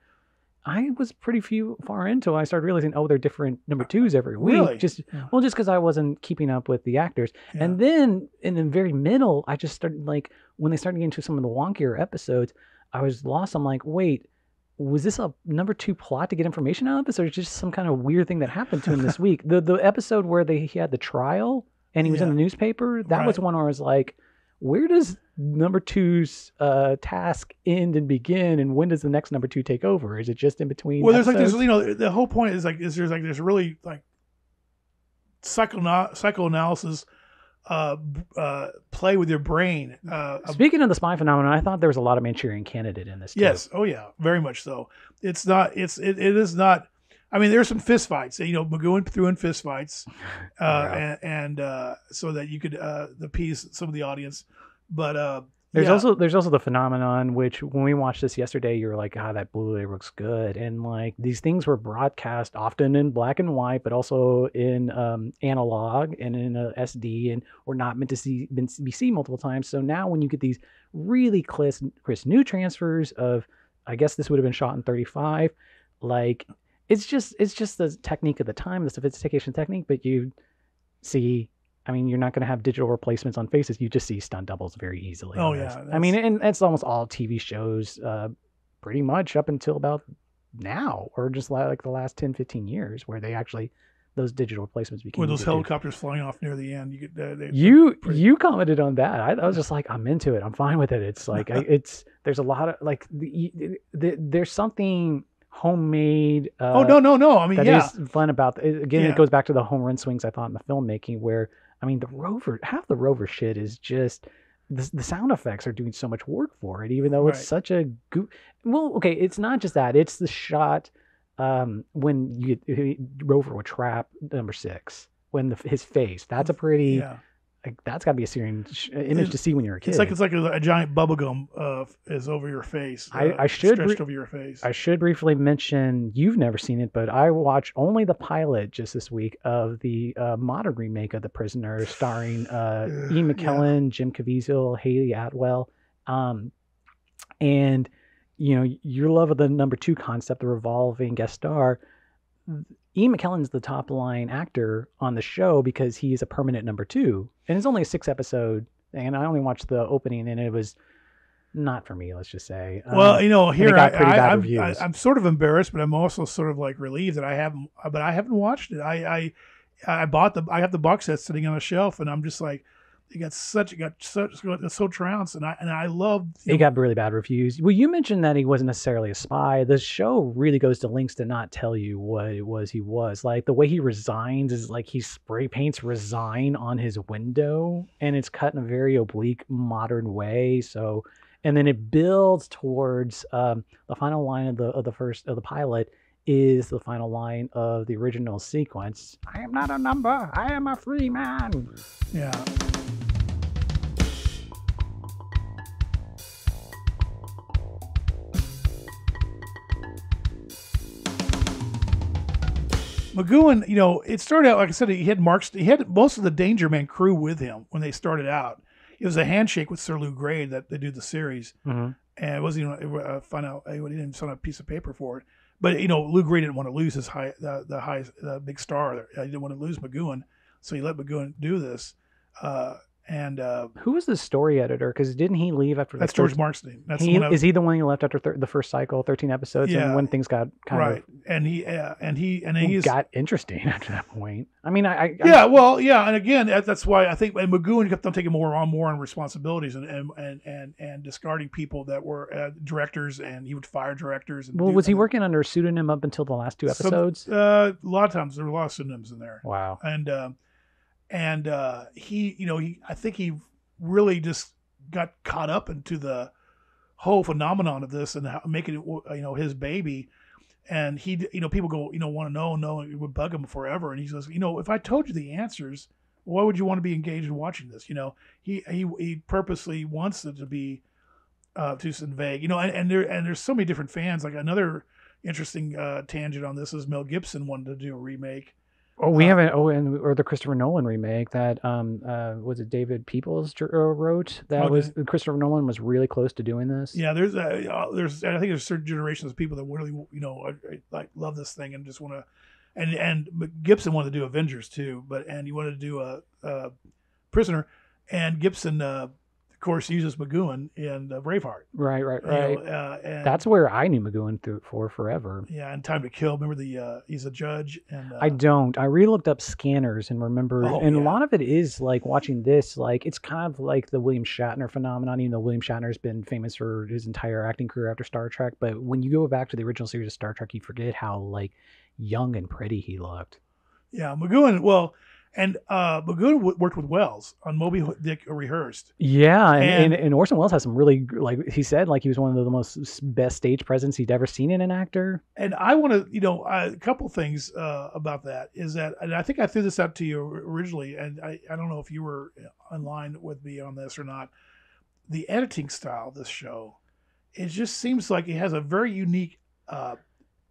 I was pretty few far into. it, I started realizing, oh, they're different number uh, twos every week. Really? Just Yeah. well, just because I wasn't keeping up with the actors. Yeah. And then in the very middle, I just started like when they started getting into some of the wonkier episodes, I was lost. I'm like, wait, was this a number two plot to get information out of this, or just some kind of weird thing that happened to him this week? (laughs) The the episode where they he had the trial and he was in the newspaper, that was one where I was like, where does number two's uh, task end and begin, and when does the next number two take over? Is it just in between? well, there's like this, episodes? you know, the whole point is like is there's like there's really like psycho psychoanalysis uh, uh, play with your brain. Uh, Speaking of the spy phenomenon, I thought there was a lot of Manchurian candidate in this. Too. yes, oh yeah, very much so. It's not. It's it, it is not. I mean, there's some fist fights. You know, McGoohan threw in fist fights, (laughs) uh, Yeah. and, and uh, so that you could uh, appease some of the audience. But uh, There's yeah. also there's also the phenomenon which when we watched this yesterday, you were like, ah, that Blu-ray looks good, and like these things were broadcast often in black and white, but also in um, analog and in a SD, and were not meant to see been, be seen multiple times. So now when you get these really crisp, crisp new transfers of, I guess this would have been shot in 35, like it's just it's just the technique of the time, the sophistication technique, but you see. I mean, you're not going to have digital replacements on faces. You just see stunt doubles very easily. Oh, yeah, I mean, and it's almost all TV shows, uh, pretty much up until about now, or just like the last 10, 15 years, where they actually those digital replacements became. with those to do. helicopters flying off near the end, you get uh, they, You pretty- you commented on that. I, I was just like, I'm into it. I'm fine with it. It's (laughs) like I, it's there's a lot of like the, the, there's something homemade. Uh, oh no no no! I mean that yeah. is fun about it. again Yeah. it goes back to the home run swings i thought in the filmmaking where i mean the rover half the rover shit is just the, the sound effects are doing so much work for it even though it's Right. such a goo well okay it's not just that it's the shot um when you rover would trap number six when the, his face that's a pretty yeah. Like that's got to be a strange image It- to see when you're a kid. It's like it's like a, a giant bubblegum uh, is over your face. I- uh, I should stretched re- over your face. I should briefly mention you've never seen it, but I watched only the pilot just this week of the uh, modern remake of The Prisoner, starring uh, (sighs) Ian yeah. McKellen, Jim Caviezel, Hayley Atwell, um, and you know your love of the number two concept, the revolving guest star. Ian McKellen's the top line actor on the show because he's a permanent number two, and it's only a six episode thing. And I only watched the opening, and it was not for me. Let's just say. well, Um, you know, here I, I, I'm. I, I'm sort of embarrassed, but I'm also sort of like relieved that I haven't. But I haven't watched it. I I, I bought the. I have the box set sitting on a shelf, and I'm just like, it got such. It got such. So trounced, and I and I loved. It know, got really bad reviews. Well, you mentioned that he wasn't necessarily a spy. The show really goes to lengths to not tell you what it was he was. Like the way he resigns is like he spray paints resign on his window, and it's cut in a very oblique modern way. So, and then it builds towards um, the final line of the of the first of the pilot is the final line of the original sequence. I am not a number. I am a free man. yeah. McGoohan, you know, it started out like I said. He had Marks. He had most of the Danger Man crew with him when they started out. It was a handshake with Sir Lou Grade that they do the series, Mhm. and it wasn't even uh, find out. He didn't sign a piece of paper for it. But you know, Lou Grade didn't want to lose his high, the, the high, the big star. He didn't want to lose McGoohan, so he let McGoohan do this. Uh, and uh, Who was the story editor? Because didn't he leave after that's George Markstein. That's he, I- is he the one who left after thir- the first cycle, thirteen episodes, Yeah. and when things got kind right. And he uh, and he and he's got interesting (laughs) after that point? I mean, I, I yeah, well, yeah, and again, that's why I think and McGoohan kept on taking more on more on responsibilities and and and and, and discarding people that were uh, directors, and he would fire directors. And well, was he other- working under a pseudonym up until the last two Some- episodes? Uh, a lot of times there were a lot of synonyms in there, wow. and um, and uh, he, you know, he I think he really just got caught up into the whole phenomenon of this and how, making it, you know, his baby. And he, you know, people go, you know, want to know, know, it would bug him forever. And he says, you know, if I told you the answers, why would you want to be engaged in watching this? You know, he he he purposely wants it to be uh, too vague. You know, and, and there and there's so many different fans. Like another interesting uh, tangent on this is Mel Gibson wanted to do a remake. Oh, we uh, haven't. Oh, and or the Christopher Nolan remake that um uh was it David Peoples uh, wrote that Okay. was Christopher Nolan was really close to doing this. Yeah, there's uh, uh, there's I think there's certain generations of people that really you know like love this thing and just want to, and and Gibson wanted to do Avengers too, but and he wanted to do a, a Prisoner, and Gibson uh, of course uses McGoohan in uh, Braveheart. Right, right, you know, right. uh, and, That's where I knew McGoohan through for forever. yeah, and Time to Kill. Remember the uh, he's a judge and uh, I don't. I re-looked up scanners and remember, Oh, and a lot of it is like watching this. Like it's kind of like the William Shatner phenomenon. Even though William Shatner's been famous for his entire acting career after Star Trek, but when you go back to the original series of Star Trek, you forget how like young and pretty he looked. yeah McGoohan. Well, and uh, McGoohan w- worked with Welles on Moby Dick Rehearsed. Yeah, and, and, And- and Orson Welles has some really like he said like he was one of the most best stage presence he'd ever seen in an actor. and I want to, you know, a couple things uh, about that is that, and I think I threw this out to you originally, and I, I don't know if you were online with me on this or not. The editing style of this show, it just seems like it has a very unique uh,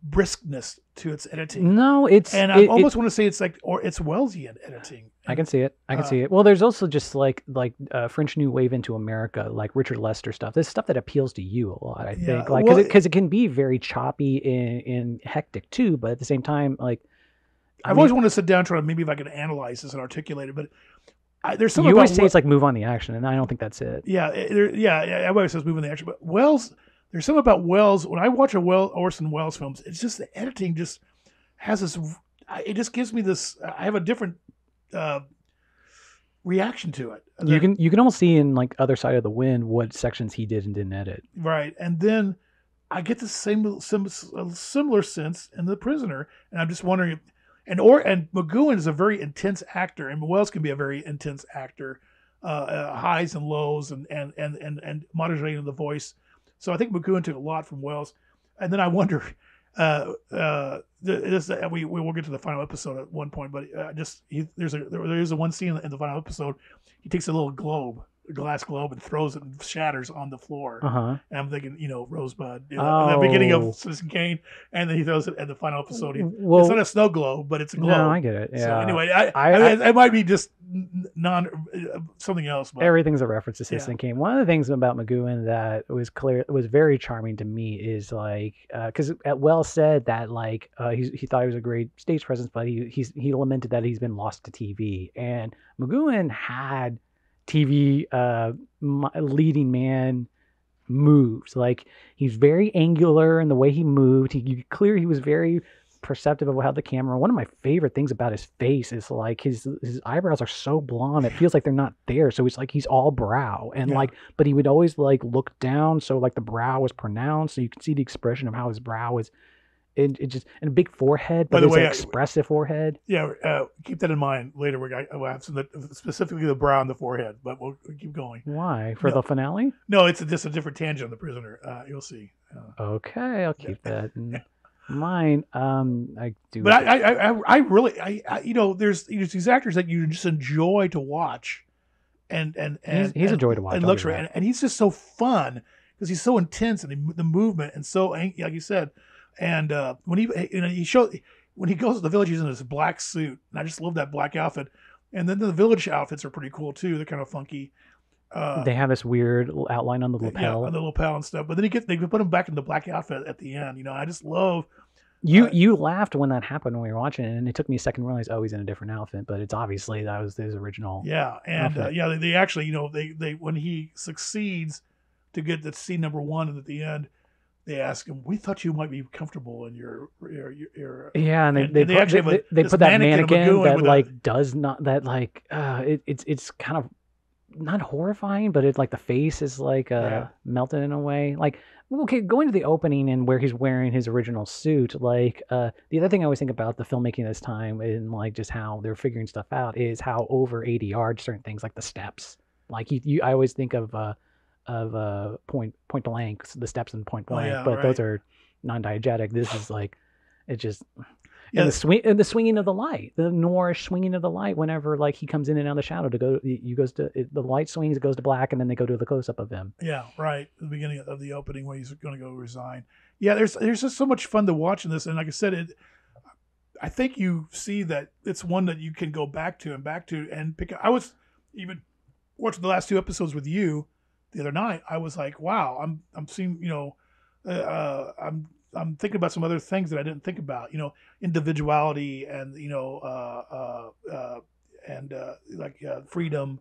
briskness to its editing, No, it's and I it- almost want to say it's like, or it's Wellesian editing. I can see it. I can Uh, see it. Well, there's also just like like uh, French New Wave into America, like Richard Lester stuff. This stuff that appeals to you a lot, I Yeah, think. Like because it, 'cause it can be very choppy and, and hectic too, but at the same time, like I I've mean, always wanted to sit down and try to maybe if I can analyze this and articulate it, but I, there's you always say Wel- it's like move on the action, and I don't think that's it. Yeah, it- there, yeah, yeah. Everybody says move on the action, but Welles, there's something about Welles. When I watch a Well Orson Welles films, it's just the editing just has this. It just gives me this. I have a different uh, reaction to it. You can you can almost see in like other side of the wind what sections he did and didn't edit. right, and then I get the same sim, similar sense in the prisoner, and I'm just wondering. If, and or and McGoohan is a very intense actor, and Welles can be a very intense actor, uh, uh, highs and lows, and and and and and modulating the voice. So I think McGoohan took a lot from Welles, and then I wonder, (laughs) uh, uh, this uh, we we will get to the final episode at one point, but uh, just he, there's a there, there is a one scene in the final episode. He takes a little globe, glass globe, and throws it and shatters on the floor. Uh huh. And I'm thinking, you know, Rosebud, you know, at the beginning Oh. of Citizen Kane, and then he throws it at the final episode. He, Well, it's not a snow globe, but it's a globe. no, I get it. Yeah. So anyway, I, I- I, mean, it might be just non uh, something else, but Everything's a reference to Yeah. Citizen Kane. One of the things about McGoohan that was clear, was very charming to me is like, because at Well said that like uh, he he thought he was a great stage presence, but he he's he lamented that he's been lost to TV. And McGoohan had TV uh, leading man moves. Like he's very angular in the way he moved. He you, clear he was very perceptive of how the camera. One of my favorite things about his face is like his his eyebrows are so blonde. It feels like they're not there. So it's like he's all brow and Yeah. like, but he would always like look down, so like the brow was pronounced, so you can see the expression of how his brow is. It, it just and a big forehead, By but the it's way, an I- expressive forehead. yeah, uh, keep that in mind later. We're gonna we'll have some specifically the brow and the forehead, but we'll, we'll keep going. Why for No. the finale? No, it's a, just a different tangent on the prisoner. Uh, you'll see. Uh, Okay, I'll keep that in (laughs) mind. Um, I do. but I, I, I, I really, I, I, you know, there's, there's these actors that you just enjoy to watch, and and and He's- he's a joy to watch, And right, and, and he's just so fun because he's so intense and the, the movement and so like you said, and uh, when he you know he showed when he goes to the village, he's in his black suit, and I just love that black outfit. And then the village outfits are pretty cool too. They're kind of funky. Uh, they have this weird outline on the yeah, lapel. on the lapel and stuff. But then he gets they put him back in the black outfit at the end. You know, I just love You Uh, you laughed when that happened when we were watching it, and it took me a second to realize, oh, he's in a different outfit. But it's obviously that was his original. Yeah, and uh, yeah, they, they actually, you know, they they when he succeeds to get the scene number one, at the end, they ask him, "We thought you might be comfortable in your your your." your Yeah, and they And- they, and they put, actually they, a- they put that mannequin mannequin that with a- like does not that like uh it, it's it's kind of not horrifying, but it's like the face is like uh Yeah. melted in a way. Like okay, going to the opening and where he's wearing his original suit, like uh the other thing I always think about the filmmaking this time and like just how they're figuring stuff out is how over eighty ADR certain things like the steps. Like you, you I always think of uh of uh point point blank the steps in point Oh, blank, yeah, but those are non-diegetic. This is like it just Yeah. and the swing and the swinging of the light, the noirish swinging of the light. Whenever like he comes in and out of the shadow to go, you goes to it, the light swings, it goes to black, and then they go to the close up of him. Yeah, right. The beginning of the opening where he's going to go resign. Yeah, there's there's just so much fun to watch in this, and like I said, it. I think you see that it's one that you can go back to and back to and pick. up. I was even watching the last two episodes with you the other night. I was like, wow, I'm I'm seeing you know, uh, uh, I'm I'm thinking about some other things that I didn't think about. You know, individuality and you know, uh, uh, uh, and uh, like freedom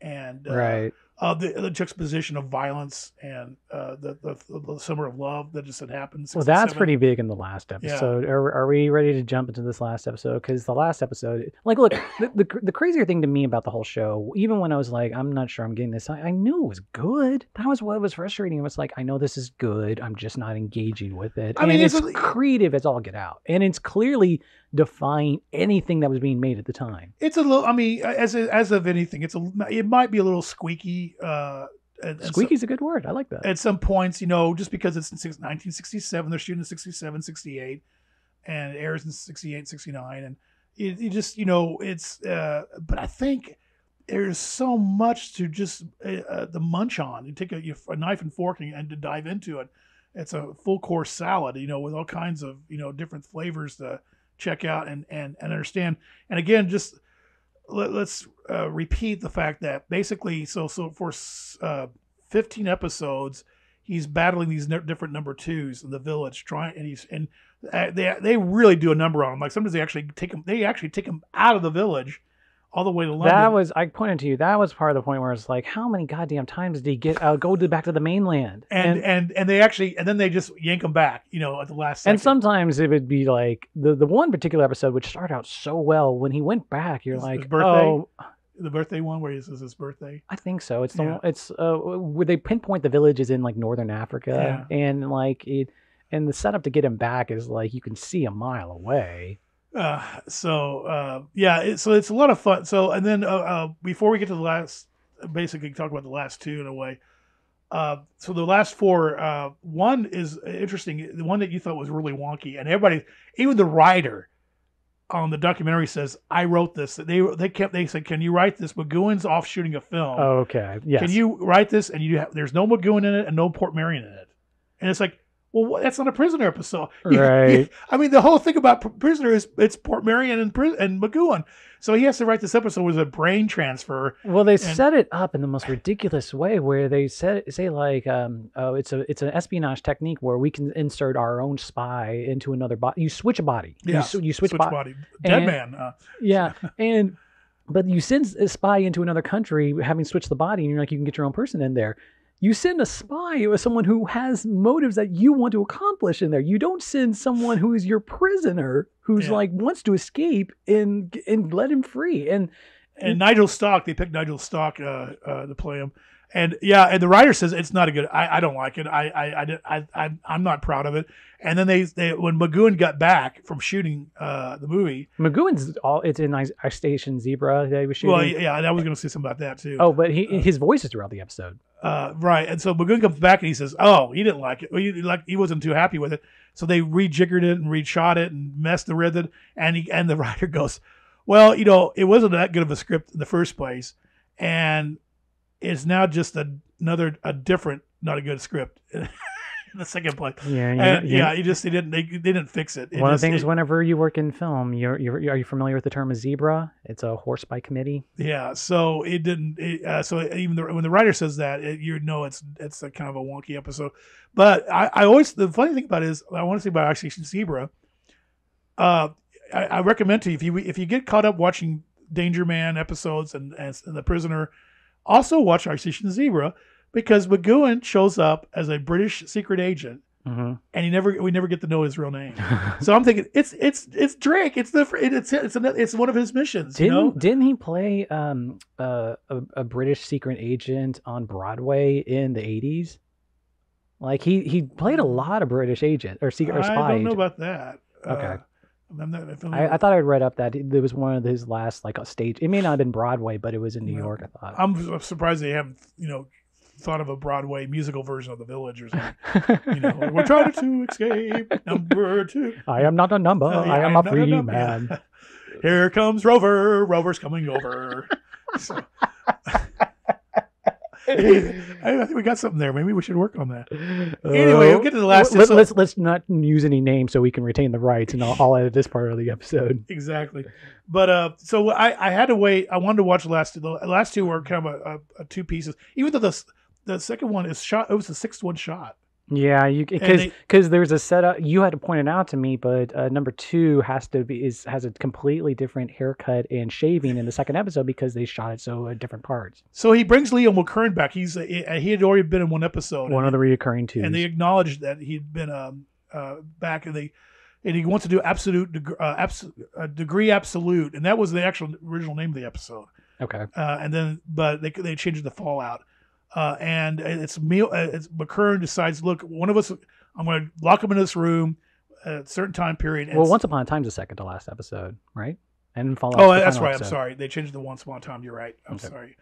and right. Uh, the, the juxtaposition of violence and uh, the, the the summer of love that just had happened. Well, that's 67. pretty big in the last episode. Are, are we ready to jump into this last episode? Because the last episode, like, look, (coughs) the, the the crazier thing to me about the whole show, even when I was like, I'm not sure I'm getting this, I, I knew it was good. That was what was frustrating. It was like, I know this is good. I'm just not engaging with it. I and mean, it's, it's creative as all get out, and it's clearly defying anything that was being made at the time. It's a little. I mean, as as of anything, it's a. It might be a little squeaky. Uh, at, some- Squeaky's a good word. I like that. at some points, you know, just because it's in six- 1967, they're shooting in 67, 68, and it airs in 68, 69, and it, it just, you know, it's. Uh, but I think there's so much to just uh, uh, the munch on. You take a, you, a knife and fork and, and to dive into it. It's a full course salad, you know, with all kinds of you know different flavors to check out and and and understand. And again, just let, us uh, repeat the fact that basically, so so for uh, 15 episodes, he's battling these ne- different number twos in the village, trying and he's and uh, they they really do a number on him. Like sometimes they actually take him, they actually take him out of the village, all the way to London. That was I pointed to you. That was part of the point where it's like, how many goddamn times did he get uh, go to back to the mainland? and, and and they actually and then they just yank him back, you know, at the last second. And sometimes it would be like the the one particular episode which started out so well. When he went back, you're His- like, his birthday? oh, the birthday one where he says his birthday. I think so. It's the Yeah. one it's uh where they pinpoint the villages in like northern Africa, and like it, and the setup to get him back is like you can see a mile away. Uh, (sighs) so uh, yeah, it, so it's a lot of fun. So and then uh, uh, before we get to the last, basically talk about the last two in a way. Uh, so the last four, uh, one is interesting. The one that you thought was really wonky, and everybody, even the writer on the documentary says, "I wrote this." They they kept they said, "Can you write this?" McGoohan's off shooting a film. Okay. Yes. Can you write this? And you have, there's no McGoohan in it and no Portmeirion in it, and it's like. Well, what, that's not a prisoner episode, (laughs) You- Right. you- I mean, the whole thing about prisoner is it's Portmeirion and, and McGoohan, so he has to write this episode with a brain transfer. Well, they set it up in the most ridiculous way, where they said say like, um, "Oh, it's a it's an espionage technique where we can insert our own spy into another body. You switch a body. Yeah, You, you switch, Switch bo- body, dead and- man. Uh, Yeah, (laughs) and but you send a spy into another country, having switched the body, and you're like, you can get your own person in there. You send a spy or someone who has motives that you want to accomplish in there. You don't send someone who is your prisoner, who's Yeah. like wants to escape and and let him free. And and Nigel Stock, they picked Nigel Stock uh, uh, to play him. And yeah, and the writer says it's not a good. I, I don't like it. I I I, I I I'm not proud of it. And then they they when McGoohan got back from shooting uh, the movie, McGoohan's all it's in Ice Ice Station Zebra that he was shooting. well, yeah, I was going to say something about that too. oh, but he his voice is throughout the episode. Uh, right. And so McGoohan comes back and he says, "Oh, he didn't like it. Well, he, like he wasn't too happy with it. So they rejiggered it and reshot it and messed with it. And he, and the (laughs) writer goes, "Well, you know, it wasn't that good of a script in the first place, and it's now just a, another a different, not a good script (laughs) in the second place. Yeah, you- And, you- yeah, he just they didn't they, they didn't fix it. It One of the things it- whenever you work in film, you're, you're are you familiar with the term a zebra? It's a horse by committee. Yeah, so it didn't. It, uh, so even the, when the writer says that, it, you know it's it's a kind of a wonky episode. But I, I always the funny thing about it is I want to say about Ice Station Zebra. Uh, I, I recommend to you if you if you get caught up watching Danger Man episodes and and, and the Prisoner, also watch Ice Station Zebra because McGoohan shows up as a British secret agent hmm and he never we never get to know his real name. (laughs) So I'm thinking it's it's it's Drake. It's the it's it's another, it's one of his missions. Didn't you know? didn't he play um uh, a a British secret agent on Broadway in the eighties? Like he he played a lot of British agent or secret or spy. I don't know agent. about that. Okay. Uh, I'm not, I, I thought I'd read up that there was one of his last like a stage. It may not have been Broadway, but it was in New. York. I thought. I'm surprised they haven't, you know, thought of a Broadway musical version of The Village or something. (laughs) You know, we're trying to escape number two. I am not a number. Uh, yeah, I am I'm a free man. (laughs) Here comes Rover. Rover's coming over. (laughs) So, I (laughs) I think we got something there. Maybe we should work on that. Anyway, we'll get to the last- Let, us let's not use any names so we can retain the rights, and I'll, I'll edit this part of the episode. (laughs) Exactly. But uh, so I, I had to wait. I wanted to watch the last two. The last two were kind of a, a, a two pieces. Even though the the second one is shot, it was the sixth one shot. Yeah, you because because there's a setup. You had to point it out to me, but uh, number two has to be is has a completely different haircut and shaving in the second episode because they shot it so at different parts. So he brings Leo McKern back. He's uh, he had already been in one episode, One of the reoccurring two, and they acknowledged that he'd been um uh back, and they and he wants to do absolute deg- uh, abs- uh, degree absolute, and that was the actual original name of the episode. okay. uh, and then but they they changed the Fallout, uh, and it's meal. Uh, it's McKern decides, look, one of us, I'm going to lock him in this room at a certain time period. and Well, once upon a time's the second to last episode, right? And follow. oh, that's right. I'm sorry. They changed the once upon a time. You're right. I'm Okay. sorry.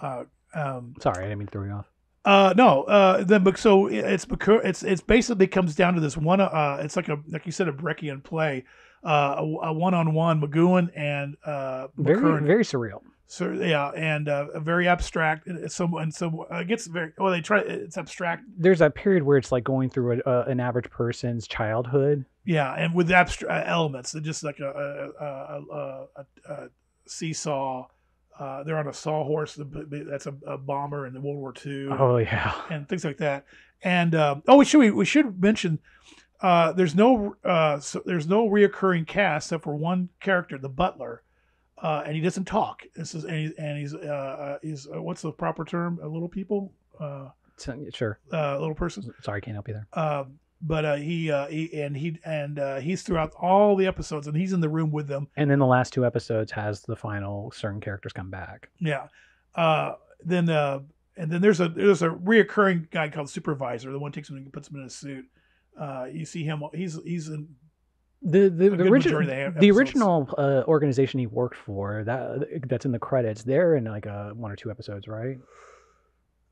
Uh, um, Sorry, I didn't mean to throw you off. uh, no. Uh, then so it's McCur- It's it's basically comes down to this one. Uh, it's like a like you said a Brechtian play. Uh, a one on one McGoohan and uh, Very very surreal. So yeah, and uh, very abstract. And so and so uh, it gets very well. They try. It's abstract. There's a period where it's like going through a, an average person's childhood. Yeah, and with abstract elements, they're just like a a, a, a, seesaw. Uh, they're on a sawhorse. That's a, bomber in the World War II, Oh yeah. and things like that. And um, oh, we should we, we should mention. Uh, there's no uh, so there's no reoccurring cast except for one character, the butler, uh, and he doesn't talk. This is and, he, and he's uh, uh, he's uh, what's the proper term? Uh, little people, uh, Sure. uh, little person. Sorry, can't help you there. Um, but uh, he, uh, he and he and uh, he's throughout all the episodes, and he's in the room with them. And then the last two episodes has the final certain characters come back. Yeah. Uh, then uh, and then there's a there's a reoccurring guy called supervisor. The one takes him and puts him in a suit. Uh, you see him. He's he's in. The the, the, original the the original uh, organization he worked for that that's in the credits. They're in like uh one or two episodes, right?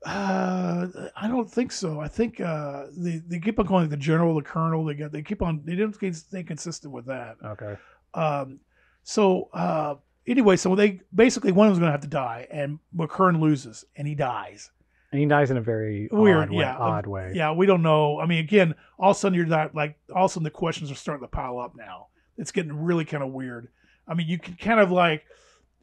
Uh, I don't think so. I think uh, they they keep on calling it the general, the colonel. They got they keep on they didn't stay consistent with that. Okay. Um, so uh, anyway, so they basically one of them's going to have to die, and McKern loses, and he dies. And he dies in a very Weird, odd way, yeah. odd way. Yeah, we don't know. I mean, again, all of a sudden you're not like all of a sudden the questions are starting to pile up now. It's getting really kind of weird. I mean, you can kind of like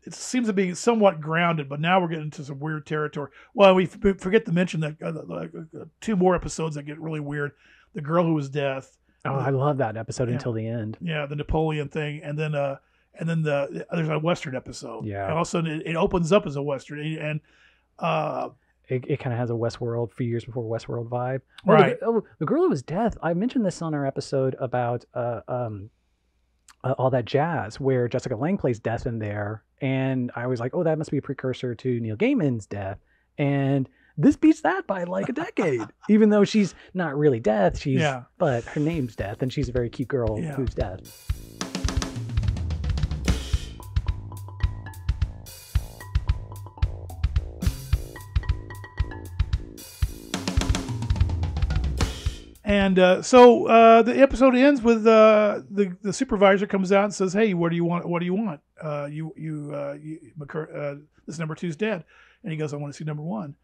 it seems to be somewhat grounded, but now we're getting into some weird territory. Well, we f- forget to mention that uh, uh, two more episodes that get really weird. The girl who was death. Oh, I love that episode Yeah. until the end. Yeah, the Napoleon thing, and then uh, and then the there's a Western episode. Yeah. and all of a sudden it, it opens up as a Western, and uh, It, it kind of has a Westworld, few years before Westworld vibe. Oh, Right. The, oh, the girl who was death. I mentioned this on our episode about uh, um, uh, all that jazz, where Jessica Lange plays death in there, and I was like, oh, that must be a precursor to Neil Gaiman's death, and this beats that by like a decade. (laughs) Even though she's not really death, she's Yeah. but her name's death, and she's a very cute girl Yeah. who's death. And uh, so uh, the episode ends with uh, the the supervisor comes out and says, "Hey, what do you want? What do you want? Uh, you you, uh, you McCur- uh, this number two's dead." And he goes, "I want to see number one."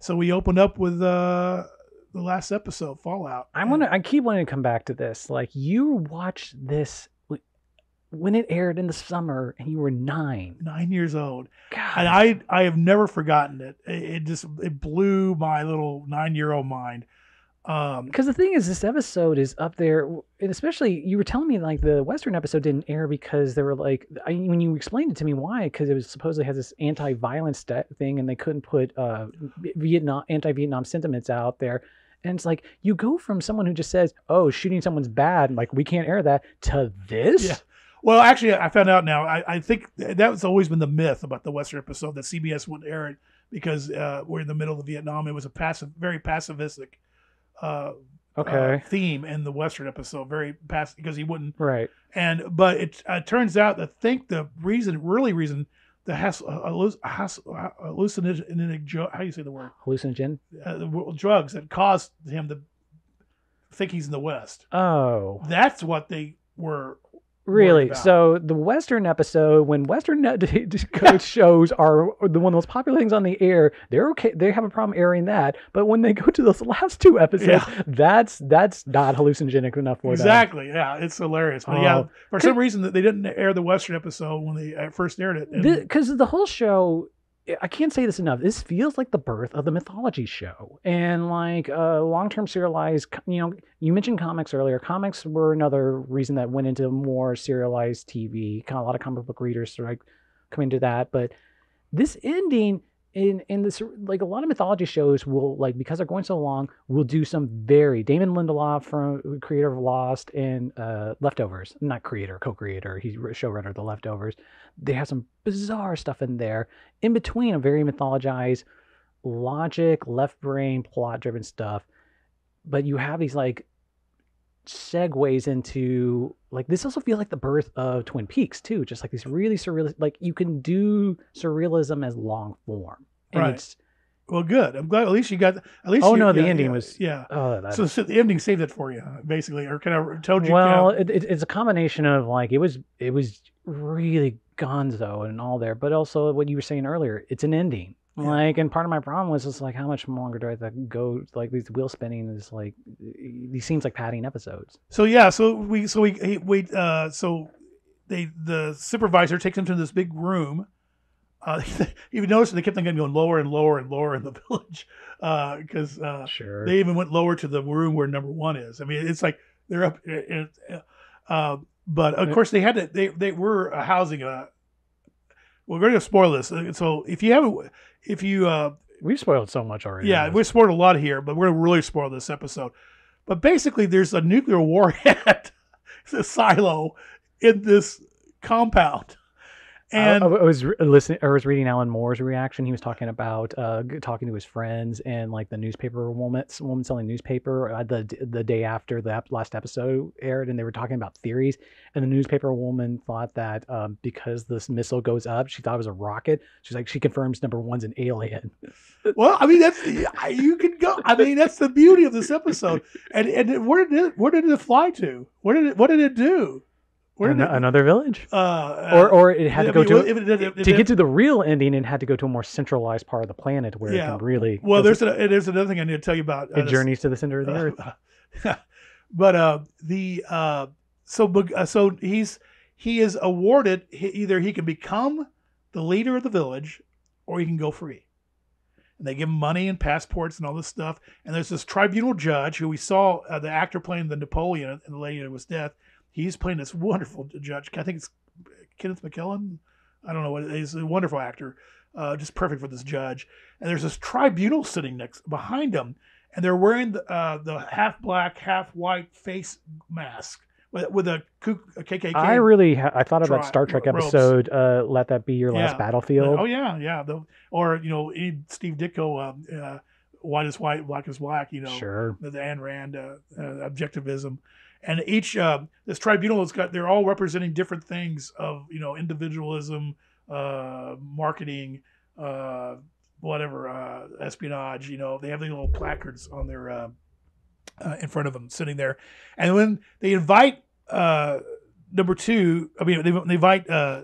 So we opened up with uh, the last episode, Fallout. I want to. I keep wanting to come back to this. Like you watched this when it aired in the summer, and you were nine. nine years old, God, and I I have never forgotten it. It, it just it blew my little nine year old mind. Um, Because the thing is, this episode is up there, and especially you were telling me like the Western episode didn't air because they were like, I, when you explained it to me why, because it was supposedly has this anti-violence thing, and they couldn't put uh, Vietnam anti-Vietnam sentiments out there. And it's like you go from someone who just says, "Oh, shooting someone's bad," like we can't air that, to this. Yeah. Well, actually, I found out now. I, I think that was always been the myth about the Western episode that CBS wouldn't air it because uh, we're in the middle of Vietnam. It was a passive, very pacifistic uh, Okay. uh, theme in the Western episode. Very past because he wouldn't. right. And but it uh, turns out that I think the reason, really reason, the has, uh, has, uh, hallucinogenic, how do you say the word? Hallucinogen. Uh, the drugs that caused him to think he's in the West. Oh. That's what they were Really? So the Western episode, when Western (laughs) (laughs) code shows are the one of the most popular things on the air, they're okay. They have a problem airing that. But when they go to those (laughs) last two episodes, Yeah. that's that's not hallucinogenic enough for them. Exactly. Yeah, it's hilarious. But yeah, Oh. for some reason that they didn't air the Western episode when they uh, first aired it. Because the whole show, I can't say this enough. This feels like the birth of the mythology show, and like uh, long-term serialized. You know, you mentioned comics earlier. Comics were another reason that went into more serialized TV. A lot of comic book readers of like come into that, but this ending in in this like a lot of mythology shows will like because they're going so long will do some very Damon Lindelof from creator of Lost and uh Leftovers not creator co-creator he's showrunner of the Leftovers. They have some bizarre stuff in there. In between a very mythologized logic left brain plot driven stuff but you have these like segues into like this also feels like the birth of Twin Peaks too just like these really surreal like you can do surrealism as long form and Right. it's well, good. I'm glad at least you got. At least. Oh, you- no, the yeah, ending yeah, was- Yeah. oh that, So, so the ending saved it for you, basically, or kind of told you. well kind it, it's a combination of like it was it was really gonzo and all there but also what you were saying earlier it's an ending Yeah. like and part of my problem was just like how much longer do i have to go like these wheel spinning is like these seems like padding episodes So yeah, so we so we wait. uh so they the supervisor takes him to this big room. Uh, (laughs) even noticed they kept on going lower and lower and lower in the (laughs) village because uh, sure they even went lower to the room where number one is. I mean, it's like they're up. it- it- Uh, but of course, they had to. They they were uh, housing a. We're going to spoil this. Uh, So if you haven't, if you uh, we've spoiled so much already yeah, we've spoiled a lot here, but we're gonna really spoil this episode. But basically, there's a nuclear (laughs) warhead, it's a silo in this compound, And I, I was re- listening or was reading Alan Moore's reaction. He was talking about uh, talking to his friends and like the newspaper woman, woman selling newspaper uh, the the day after the last episode aired, and they were talking about theories. And the newspaper woman thought that um, because this missile goes up, she thought it was a rocket. She's like, she confirms number one's an alien. (laughs) well, I mean that's you can go. I mean that's the beauty of this episode. And and where did it where did it fly to? Where did it what did it do? Where An- another village. uh, or, or it had to go to well, if it- if it- to get to the real ending. It had to go to a more centralized part of the planet where Yeah. it can really. Well, there's a, there's another thing I need to tell you about. uh, it this- journeys to the center of the earth. (laughs) but uh, the uh, so uh, so he's he is awarded he, either he can become the leader of the village or he can go free. And they give him money and passports and all this stuff. And there's this tribunal judge who we saw uh, the actor playing the Napoleon and the lady that was death. He's playing this wonderful judge. I think it's Kenneth McKellen. I don't know what. He's a wonderful actor, uh, just perfect for this judge. And there's this tribunal sitting next behind him, and they're wearing the, uh, the half black, half white face mask with, with a, a KKK. I really, ha- I thought of that Star Trek ropes. episode. Uh, Let that be your last Yeah. battlefield. Oh yeah, yeah. The, or you know, Steve Ditko, um, uh, white is white, black is black. You know, Sure. the Ayn Rand uh, uh, objectivism, and each uh, this tribunal has got they're all representing different things of you know individualism, uh, marketing, uh, whatever, uh, espionage. You know, they have these little placards on their uh, uh, in front of them, sitting there, and when they invite uh, number two, I mean, they, they invite uh,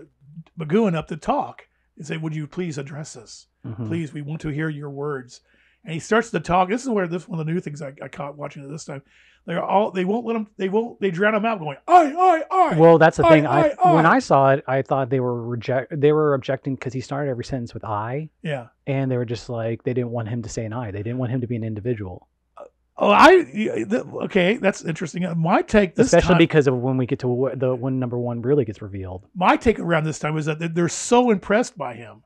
up to talk and say, "Would you please address us?" Mhm. please we want to hear your words and he starts to talk this is where this one of the new things i, I caught watching it this time they're all they won't let him they won't they drown him out going i i i Well, that's the I- thing. I, I- when I- saw it, I thought they were reject. They were objecting because he started every sentence with "I," yeah and they were just like they didn't want him to say an "I." They didn't want him to be an individual, oh i okay that's interesting Uh, my take this especially time because of when we get to the when number one really gets revealed. my take around this time is that they- they're so impressed by him